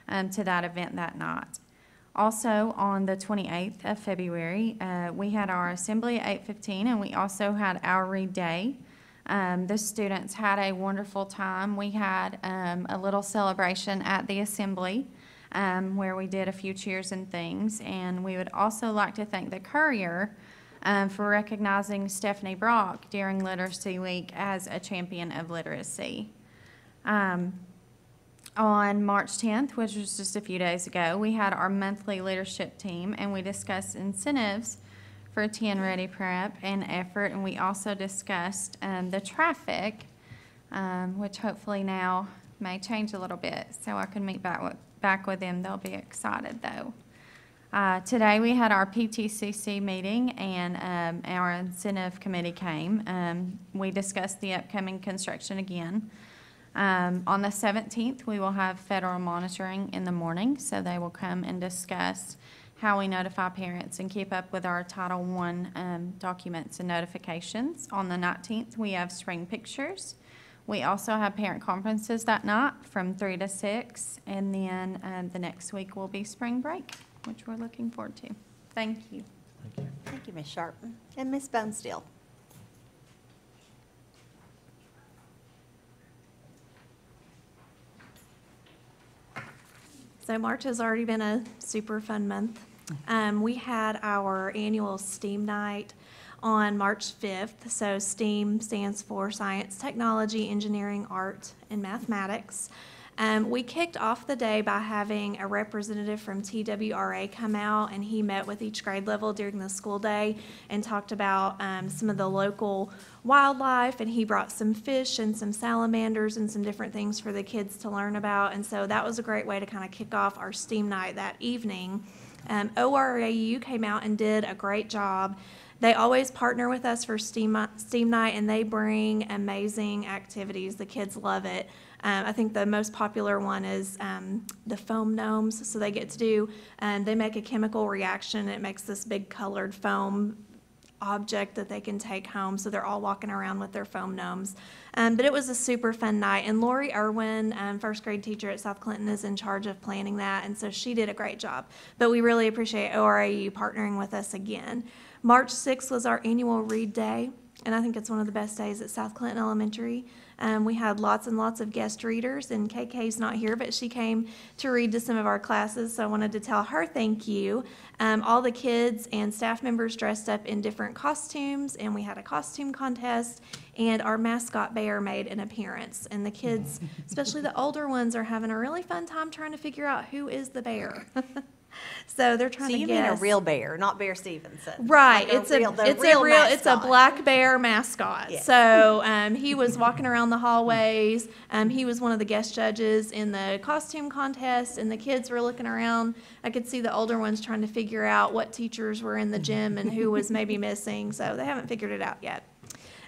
um, to that event that night. Also, on the 28th of February, uh, we had our assembly at 8:15, and we also had our read day. Um, The students had a wonderful time. We had um, a little celebration at the assembly um, where we did a few cheers and things. And we would also like to thank the Courier um, for recognizing Stephanie Brock during Literacy Week as a champion of literacy. Um, on March 10th, which was just a few days ago, we had our monthly leadership team and we discussed incentives for TN Ready Prep and effort, and we also discussed um, the traffic, um, which hopefully now may change a little bit, so I can meet back with, back with them. They'll be excited, though. Uh, Today, we had our PTCC meeting, and um, our incentive committee came. Um, We discussed the upcoming construction again. Um, On the 17th, we will have federal monitoring in the morning, so they will come and discuss how we notify parents and keep up with our Title I um, documents and notifications. On the 19th, we have spring pictures. We also have parent conferences that night from 3 to 6, and then um, the next week will be spring break, which we're looking forward to. Thank you. Thank you. Thank you, Ms. Sharp. And Ms. Bonesteel. So March has already been a super fun month. Um, we had our annual STEAM night on March 5th. So STEAM stands for Science, Technology, Engineering, Art, and Mathematics. Um, we kicked off the day by having a representative from TWRA come out, and he met with each grade level during the school day and talked about um, some of the local wildlife, and he brought some fish and some salamanders and some different things for the kids to learn about. And so that was a great way to kind of kick off our STEAM night that evening. Um, ORAU came out and did a great job. They always partner with us for STEAM, STEAM night, and they bring amazing activities. The kids love it. Um, I think the most popular one is um, the foam gnomes. So they get to do, um, they make a chemical reaction. It makes this big colored foam object that they can take home. So they're all walking around with their foam gnomes. Um, but it was a super fun night. And Lori Irwin, um, first grade teacher at South Clinton, is in charge of planning that. And so she did a great job. But we really appreciate ORAU partnering with us again. March 6th was our annual read day. And I think it's one of the best days at South Clinton Elementary. Um, we had lots and lots of guest readers, and KK's not here, but she came to read to some of our classes, so I wanted to tell her thank you. Um, all the kids and staff members dressed up in different costumes, and we had a costume contest, and our mascot bear made an appearance. And the kids, especially the older ones, are having a really fun time trying to figure out who is the bear. so they're So trying to you guess. mean a real bear, not Bear Stevenson? Right, Like it's a, real- it's a real, it's a black bear mascot. Yes. So, um, he was walking around the hallways. Um, he was one of the guest judges in the costume contest, and the kids were looking around. I could see the older ones trying to figure out what teachers were in the gym and who was maybe missing. So they haven't figured it out yet.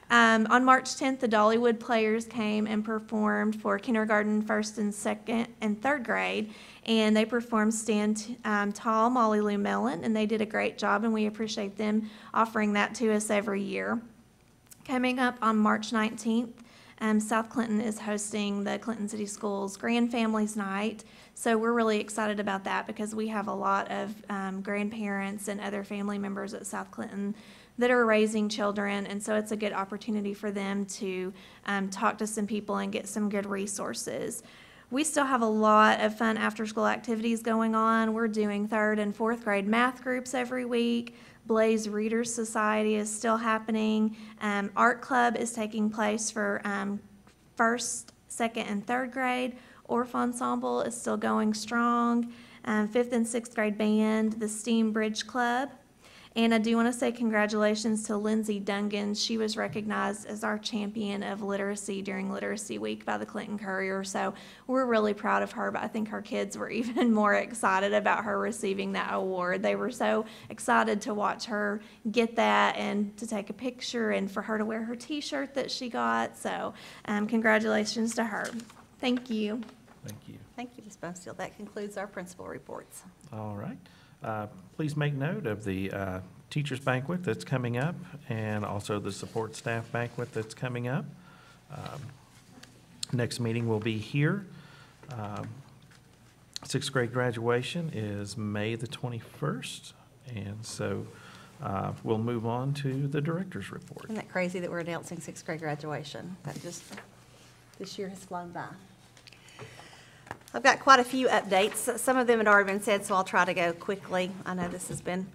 Um, on March 10th, the Dollywood players came and performed for kindergarten, first and second and third grade. And they performed Stand um, Tall, Molly Lou Mellon, and they did a great job, and we appreciate them offering that to us every year. Coming up on March 19th, um, South Clinton is hosting the Clinton City Schools Grand Families Night. So we're really excited about that because we have a lot of um, grandparents and other family members at South Clinton that are raising children, and so it's a good opportunity for them to um, talk to some people and get some good resources. We still have a lot of fun after-school activities going on. We're doing third and fourth grade math groups every week. Blaze Readers Society is still happening. Um, Art Club is taking place for um, first, second, and third grade. Orff Ensemble is still going strong. Um, fifth and sixth grade band, the Steam Bridge Club. And I do want to say congratulations to Lindsay Dungan. She was recognized as our champion of literacy during Literacy Week by the Clinton Courier. So we're really proud of her, but I think her kids were even more excited about her receiving that award. They were so excited to watch her get that and to take a picture and for her to wear her T-shirt that she got. So um, congratulations to her. Thank you. Thank you. Thank you, Ms. Bonesteel. That concludes our principal reports. All right. Uh, Please make note of the uh, teachers banquet that's coming up and also the support staff banquet that's coming up. Um, Next meeting will be here. Um, Sixth grade graduation is May the 21st. And so uh, we'll move on to the director's report. Isn't that crazy that we're announcing sixth grade graduation? That just, this year has flown by. I've got quite a few updates. Some of them had already been said, so I'll try to go quickly. I know this has been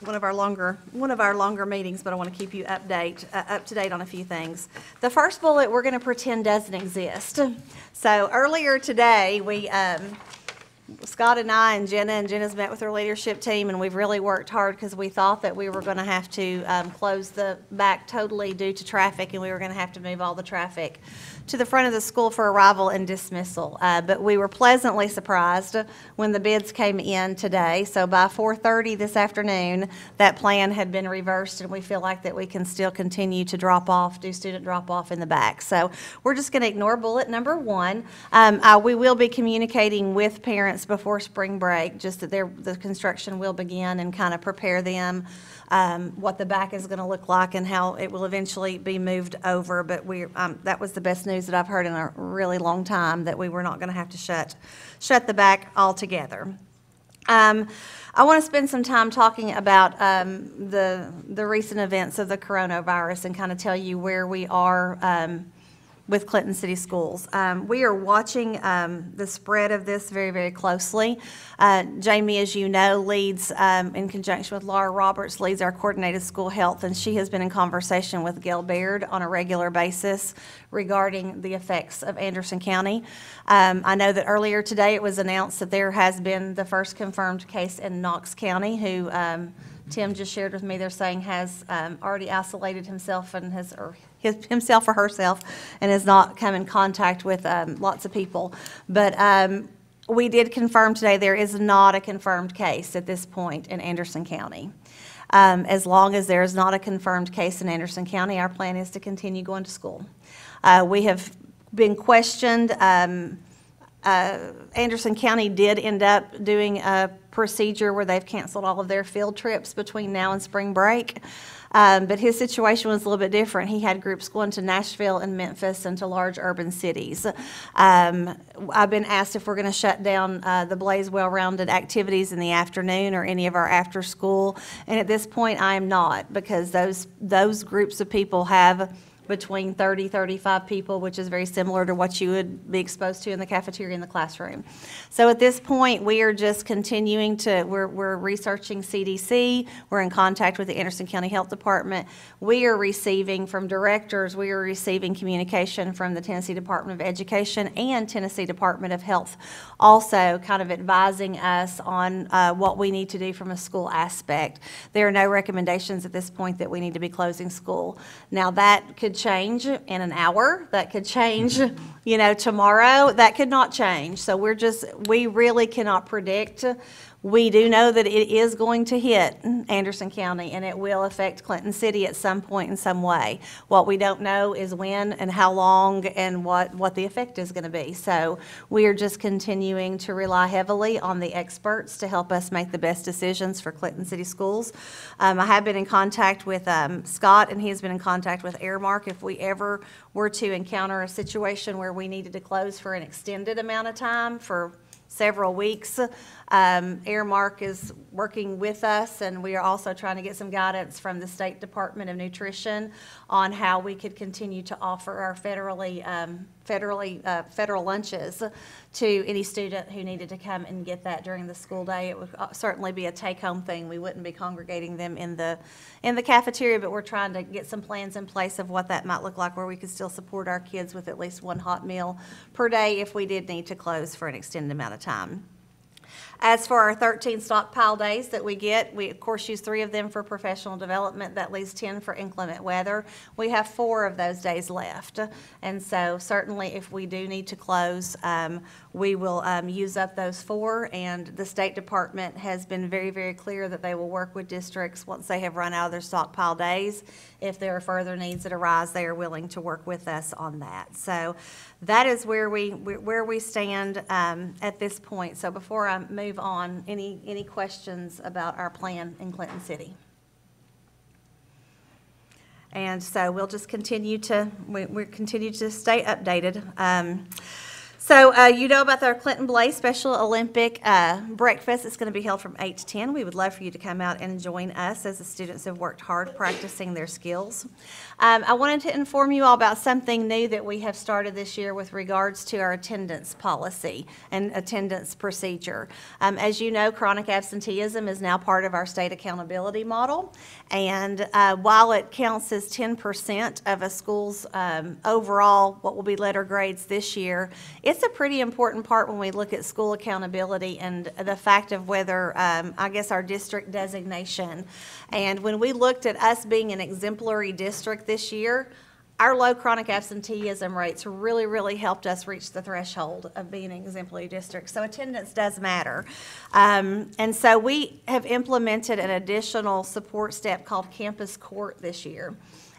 one of our longer, one of our longer meetings, but I want to keep you update, uh, up to date on a few things. The first bullet, we're going to pretend doesn't exist. So earlier today, we, um, Scott and I and Jenna, and Jenna's met with her leadership team, and we've really worked hard because we thought that we were going to have to um, close the back totally due to traffic, and we were going to have to move all the traffic to the front of the school for arrival and dismissal. Uh, But we were pleasantly surprised when the bids came in today. So by 4:30 this afternoon, that plan had been reversed, and we feel like that we can still continue to drop off, do student drop-off in the back. So we're just going to ignore bullet number one. Um, uh, We will be communicating with parents before spring break, just that the construction will begin and kind of prepare them um, what the back is going to look like and how it will eventually be moved over. But we, um, that was the best news that I've heard in a really long time, that we were not going to have to shut, shut the back altogether. Um, I want to spend some time talking about um, the, the recent events of the coronavirus and kind of tell you where we are um, with Clinton City Schools. Um, we are watching um, the spread of this very, very closely. Uh, Jamie, as you know, leads, um, in conjunction with Laura Roberts, leads our coordinated school health, and she has been in conversation with Gail Baird on a regular basis regarding the effects of Anderson County. Um, I know that earlier today it was announced that there has been the first confirmed case in Knox County, who um, Tim just shared with me, they're saying has um, already isolated himself and has, or his- himself or herself, and has not come in contact with um, lots of people. But um, we did confirm today, there is not a confirmed case at this point in Anderson County. Um, As long as there is not a confirmed case in Anderson County, our plan is to continue going to school. Uh, We have been questioned, um, uh, Anderson County did end up doing a procedure where they've canceled all of their field trips between now and spring break. Um, But his situation was a little bit different. He had groups going to Nashville and Memphis and to large urban cities. Um, I've been asked if we're going to shut down uh, the Blaze Well-Rounded activities in the afternoon or any of our after-school. And at this point, I am not, because those, those groups of people have between 30, 35 people, which is very similar to what you would be exposed to in the cafeteria in the classroom. So at this point, we are just continuing to, we're, we're researching CDC, we're in contact with the Anderson County Health Department. We are receiving from directors, we are receiving communication from the Tennessee Department of Education and Tennessee Department of Health, also kind of advising us on uh, what we need to do from a school aspect. There are no recommendations at this point that we need to be closing school. Now, that could change in an hour, that could change, you know, tomorrow, that could not change. So we're just, we really cannot predict. We do know that it is going to hit Anderson County, and it will affect Clinton City at some point in some way. What we don't know is when and how long and what, what the effect is going to be. So we are just continuing to rely heavily on the experts to help us make the best decisions for Clinton City Schools. Um, I have been in contact with um, Scott, and he has been in contact with Aramark. If we ever were to encounter a situation where we needed to close for an extended amount of time, for several weeks. Um, Aramark is working with us, and we are also trying to get some guidance from the State Department of Nutrition on how we could continue to offer our federally, um, federally, uh, federal lunches to any student who needed to come and get that during the school day. It would uh, certainly be a take-home thing. We wouldn't be congregating them in the, in the cafeteria, but we're trying to get some plans in place of what that might look like, where we could still support our kids with at least one hot meal per day if we did need to close for an extended amount of time. As for our 13 stockpile days that we get, we of course use three of them for professional development. That leaves 10 for inclement weather. We have four of those days left. And so certainly if we do need to close, um, we will um, use up those four. And the State Department has been very, very clear that they will work with districts once they have run out of their stockpile days. If there are further needs that arise, they are willing to work with us on that. So that is where we, where we stand um, at this point. So before I move on, any, any questions about our plan in Clinton City? And so we'll just continue to, we, we continue to stay updated. Um, so uh, you know about our Clinton Blaze Special Olympic uh, breakfast. It's going to be held from 8 to 10. We would love for you to come out and join us as the students have worked hard practicing their skills. Um, I wanted to inform you all about something new that we have started this year with regards to our attendance policy and attendance procedure. Um, as you know, chronic absenteeism is now part of our state accountability model. And uh, while it counts as 10% of a school's um, overall, what will be letter grades this year, it's a pretty important part when we look at school accountability and the fact of whether, um, I guess, our district designation. And when we looked at us being an exemplary district this year, our low chronic absenteeism rates really, really helped us reach the threshold of being an exemplary district. So attendance does matter. Um, and so we have implemented an additional support step called Campus Court this year.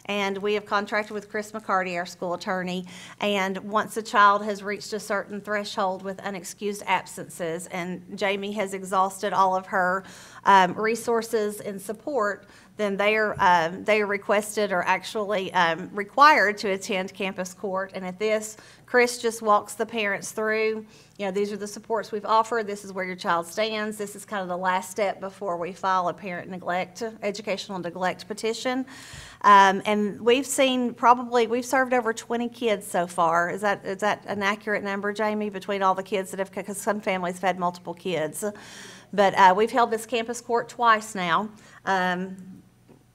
And we have contracted with Chris McCarty, our school attorney. And once a child has reached a certain threshold with unexcused absences, and Jamie has exhausted all of her um, resources and support, then they are, um, they are requested or actually um, required to attend campus court. And at this, Chris just walks the parents through, you know, these are the supports we've offered, this is where your child stands, this is kind of the last step before we file a parent neglect, educational neglect petition. Um, and we've seen probably, we've served over 20 kids so far. Is that, is that an accurate number, Jamie, between all the kids that have, because some families have had multiple kids? But uh, we've held this campus court twice now. Um,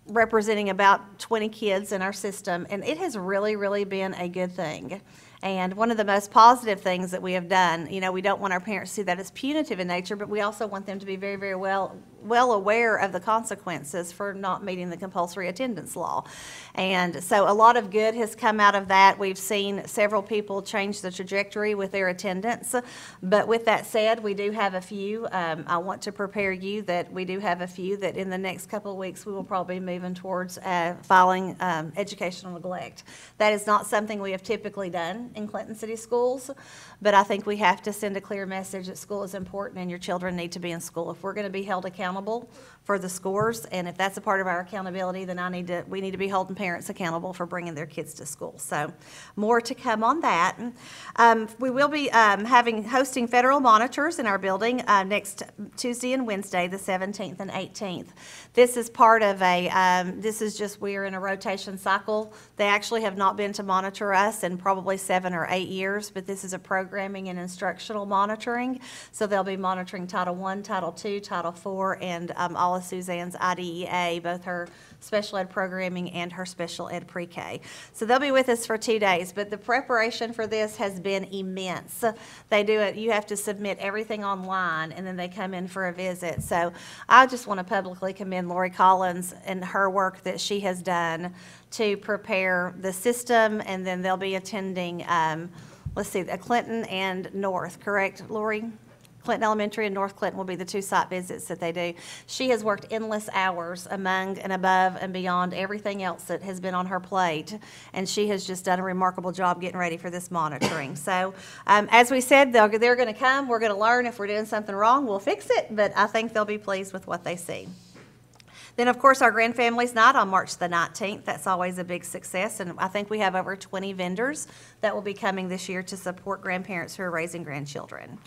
representing about 20 kids in our system, and it has really, really been a good thing. And one of the most positive things that we have done, you know, we don't want our parents to see that as punitive in nature, but we also want them to be very, very well, well aware of the consequences for not meeting the compulsory attendance law. And so a lot of good has come out of that. We've seen several people change the trajectory with their attendance. But with that said, we do have a few. Um, I want to prepare you that we do have a few that in the next couple of weeks, we will probably be moving towards uh, filing um, educational neglect. That is not something we have typically done in Clinton City Schools, but I think we have to send a clear message that school is important and your children need to be in school. If we're going to be held accountable for the scores, and if that's a part of our accountability, then I need to, we need to be holding parents accountable for bringing their kids to school. So more to come on that. Um, we will be um, having, hosting federal monitors in our building uh, next Tuesday and Wednesday, the 17th and 18th. This is part of a, um, this is just, we're in a rotation cycle. They actually have not been to monitor us in probably seven or eight years, but this is a programming and instructional monitoring. So they'll be monitoring Title I, Title II, Title IV, and um, all Suzanne's IDEA, both her special ed programming and her special ed pre-K. So they'll be with us for two days, but the preparation for this has been immense. They do it, you have to submit everything online, and then they come in for a visit. So I just want to publicly commend Lori Collins and her work that she has done to prepare the system, and then they'll be attending, um, let's see, Clinton and North, correct, Lori? Clinton Elementary and North Clinton will be the two site visits that they do. She has worked endless hours among and above and beyond everything else that has been on her plate, and she has just done a remarkable job getting ready for this monitoring. So, um, as we said, they're, they're going to come, we're going to learn. If we're doing something wrong, we'll fix it, but I think they'll be pleased with what they see. Then, of course, our Grand Families Night on March the 19th. That's always a big success, and I think we have over 20 vendors that will be coming this year to support grandparents who are raising grandchildren.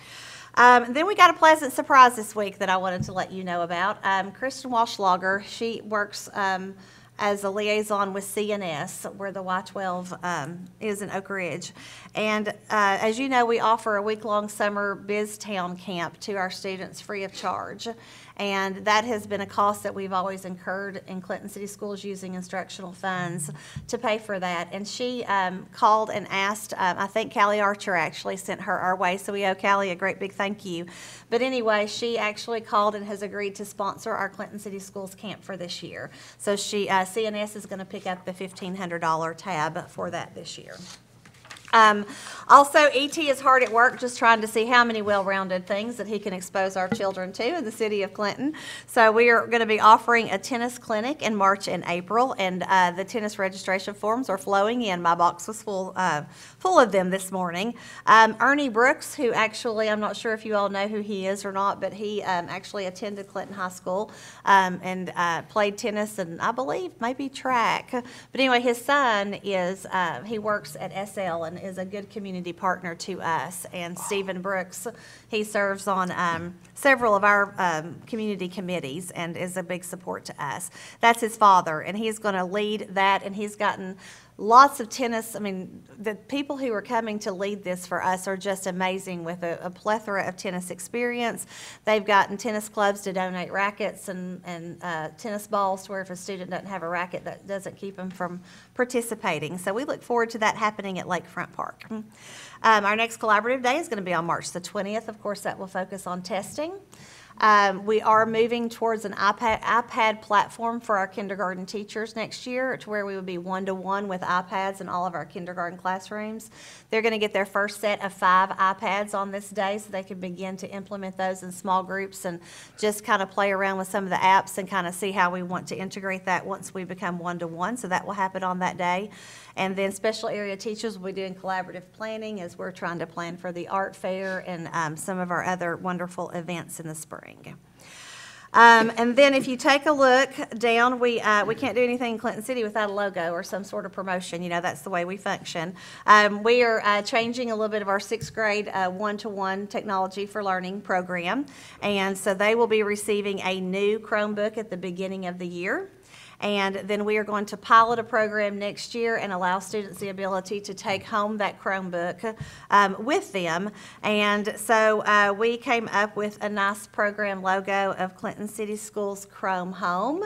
Um, then we got a pleasant surprise this week that I wanted to let you know about. Um, Kristen Walschlager, she works um, as a liaison with CNS, where the Y12 um, is in Oak Ridge. And uh, as you know, we offer a week-long summer Biz Town camp to our students free of charge. And that has been a cost that we've always incurred in Clinton City Schools using instructional funds to pay for that. And she um, called and asked, um, I think Callie Archer actually sent her our way, so we owe Callie a great big thank you. But anyway, she actually called and has agreed to sponsor our Clinton City Schools camp for this year. So she, uh, CNS is going to pick up the $1,500 tab for that this year. Um, also, ET is hard at work just trying to see how many well-rounded things that he can expose our children to in the city of Clinton. So we are going to be offering a tennis clinic in March and April, and uh, the tennis registration forms are flowing in. My box was full, uh, full of them this morning. Um, Ernie Brooks, who actually, I'm not sure if you all know who he is or not, but he um, actually attended Clinton High School um, and uh, played tennis and I believe maybe track. But anyway, his son is, uh, he works at SL and is a good community partner to us. And Stephen Brooks, he serves on um, several of our um, community committees and is a big support to us. That's his father, and he's going to lead that, and he's gotten lots of tennis, I mean, the people who are coming to lead this for us are just amazing with a, a plethora of tennis experience. They've gotten tennis clubs to donate rackets and, and uh, tennis balls to where if a student doesn't have a racket, that doesn't keep them from participating. So we look forward to that happening at Lakefront Park. Um, our next collaborative day is going to be on March the 20th. Of course, that will focus on testing. Um, we are moving towards an iPad, iPad platform for our kindergarten teachers next year to where we would be one-to-one with iPads in all of our kindergarten classrooms. They're going to get their first set of five iPads on this day so they can begin to implement those in small groups and just kind of play around with some of the apps and kind of see how we want to integrate that once we become one-to-one. So that will happen on that day. And then special area teachers will be doing collaborative planning as we're trying to plan for the art fair and um, some of our other wonderful events in the spring. Um, and then if you take a look down, we, uh, we can't do anything in Clinton City without a logo or some sort of promotion. You know, that's the way we function. Um, we are uh, changing a little bit of our sixth grade uh, one-to-one technology for learning program. And so they will be receiving a new Chromebook at the beginning of the year. And then we are going to pilot a program next year and allow students the ability to take home that Chromebook um, with them. And so uh, we came up with a nice program logo of Clinton City Schools Chrome Home.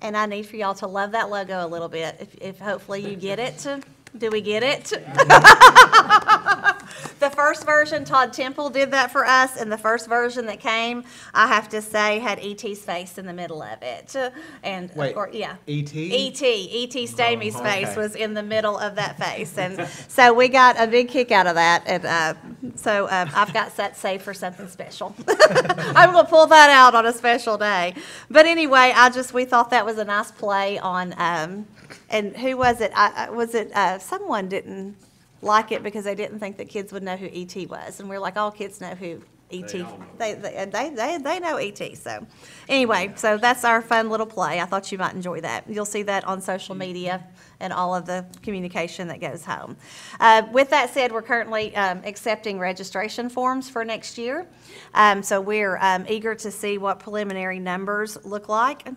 And I need for y'all to love that logo a little bit, if, if hopefully you get it. Do we get it? The first version, Todd Temple did that for us, and the first version that came, I have to say, had E.T.'s face in the middle of it. And, Wait, course, yeah. E.T.? E.T., E.T. Stamey's Oh, face was in the middle of that face. And so we got a big kick out of that, and uh, so um, I've got that saved for something special. I'm going to pull that out on a special day. But anyway, I just, we thought that was a nice play on, um, and who was it? I, I- was it, uh, someone didn't like it because they didn't think that kids would know who E.T. was. And we're like, all kids know who E.T. They, they, they, they, they know E.T. So anyway, so that's our fun little play. I thought you might enjoy that. You'll see that on social media and all of the communication that goes home. Uh, with that said, we're currently um, accepting registration forms for next year. Um, so we're um, eager to see what preliminary numbers look like.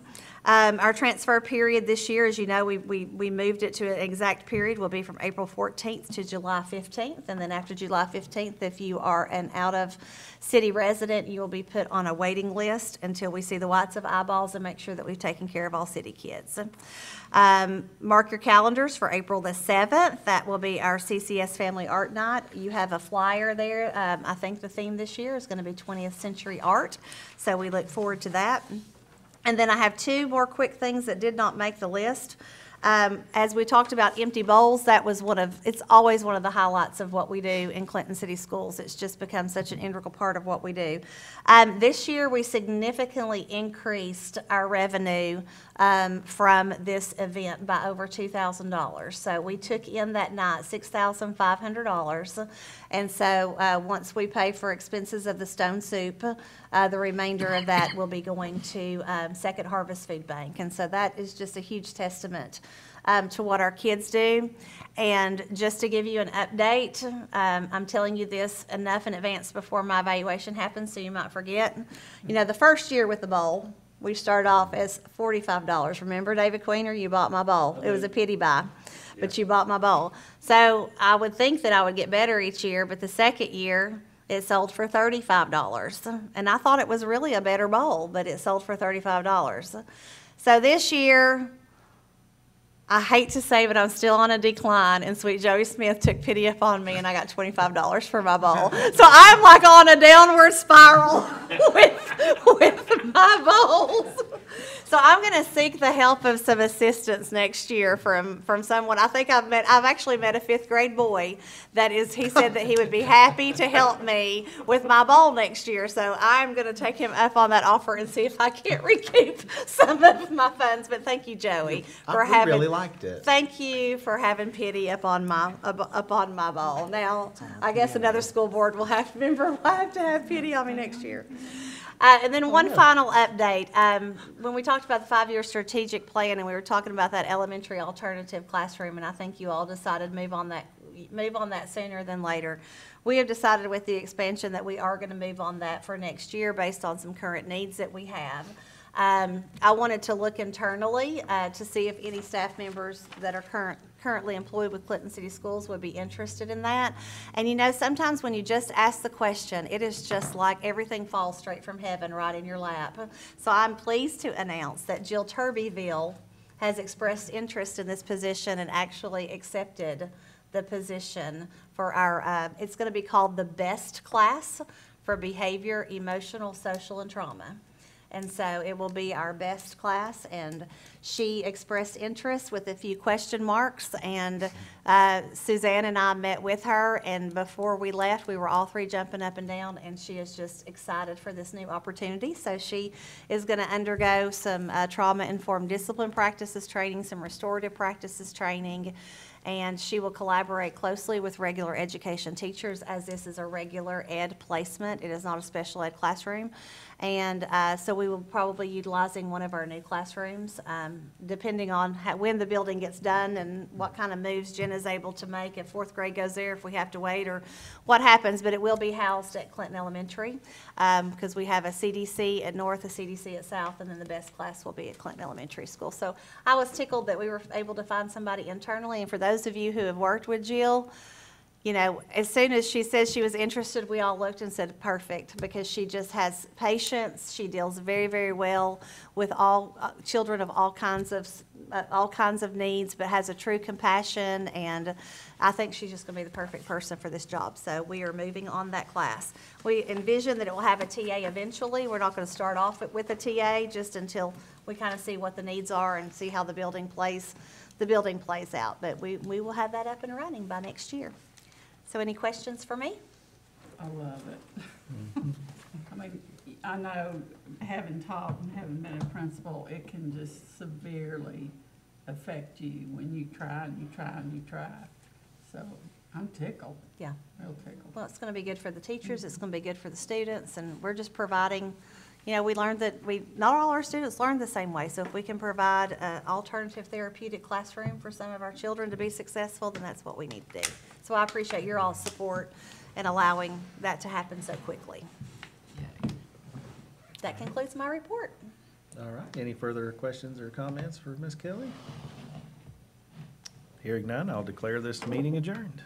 Um, our transfer period this year, as you know, we, we, we moved it to an exact period, will be from April 14th to July 15th. And then after July 15th, if you are an out-of-city resident, you will be put on a waiting list until we see the whites of eyeballs and make sure that we've taken care of all city kids. Um, mark your calendars for April the 7th. That will be our CCS Family Art Night. You have a flyer there. Um, I think the theme this year is going to be 20th Century Art. So we look forward to that. And then I have two more quick things that did not make the list. Um, as we talked about empty bowls, that was one of, it's always one of the highlights of what we do in Clinton City Schools. It's just become such an integral part of what we do. Um, this year, we significantly increased our revenue um, from this event by over $2,000. So we took in that night $6,500. And so uh, once we pay for expenses of the stone soup, uh, the remainder of that will be going to um, Second Harvest Food Bank. And so that is just a huge testament um, to what our kids do. And just to give you an update, um, I'm telling you this enough in advance before my evaluation happens, so you might forget. You know, the first year with the bowl, we started off as forty-five dollars. Remember, David Queener, you bought my bowl. It was a pity buy, but you bought my bowl. So I would think that I would get better each year, but the second year, it sold for thirty-five dollars. And I thought it was really a better bowl, but it sold for thirty-five dollars. So this year, I hate to say, but I'm still on a decline, and Sweet Joey Smith took pity upon me, and I got twenty-five dollars for my bowl. So I'm like on a downward spiral with with my bowls. So I'm going to seek the help of some assistance next year from from someone. I think I've met. I've actually met a fifth grade boy that is. He said that he would be happy to help me with my bowl next year. So I'm going to take him up on that offer and see if I can't recoup some of my funds. But thank you, Joey, uh, for I having. really liked it. Thank you for having pity upon my, up- upon my ball. Now, I guess another school board will have, member will have to have pity on me next year. Uh, and then one final update. Um, when we talked about the five-year strategic plan and we were talking about that elementary alternative classroom, and I think you all decided move on that, move on that sooner than later. We have decided with the expansion that we are going to move on that for next year based on some current needs that we have. Um, I wanted to look internally uh, to see if any staff members that are current, currently employed with Clinton City Schools would be interested in that. And you know, sometimes when you just ask the question, it is just like everything falls straight from heaven right in your lap. So I'm pleased to announce that Jill Turbyville has expressed interest in this position and actually accepted the position for our, uh, it's going to be called the BEST class for Behavior, Emotional, Social, and Trauma. And so it will be our best class, and she expressed interest with a few question marks. And uh, Suzanne and I met with her, and before we left, we were all three jumping up and down, and she is just excited for this new opportunity. So she is going to undergo some uh, trauma-informed discipline practices training, some restorative practices training, and she will collaborate closely with regular education teachers as this is a regular ed placement. It is not a special ed classroom. And uh, so we will probably utilizing one of our new classrooms, um, depending on how, when the building gets done and what kind of moves Jen is able to make, if fourth grade goes there, if we have to wait, or what happens. But it will be housed at Clinton Elementary, because we have a CDC at North, a CDC at South, and then the best class will be at Clinton Elementary School. So I was tickled that we were able to find somebody internally. And for those of you who have worked with Jill, you know, as soon as she said she was interested, we all looked and said, perfect, because she just has patience. She deals very, very well with all, uh, children of all kinds of, uh, all kinds of needs, but has a true compassion, and I think she's just gonna be the perfect person for this job. So we are moving on that class. We envision that it will have a TA eventually. We're not gonna start off with- with a TA, just until we kind of see what the needs are and see how the building plays, the building plays out. But we, we will have that up and running by next year. So any questions for me? I love it. I mean, I know, having taught and having been a principal, it can just severely affect you when you try and you try and you try. So I'm tickled, Yeah. real tickled. Well, it's going to be good for the teachers, it's going to be good for the students, and we're just providing, you know, we learned that we, not all our students learn the same way. So if we can provide an alternative therapeutic classroom for some of our children to be successful, then that's what we need to do. So I appreciate your all's support and allowing that to happen so quickly. That concludes my report. All right, any further questions or comments for Ms. Kelly? Hearing none, I'll declare this meeting adjourned.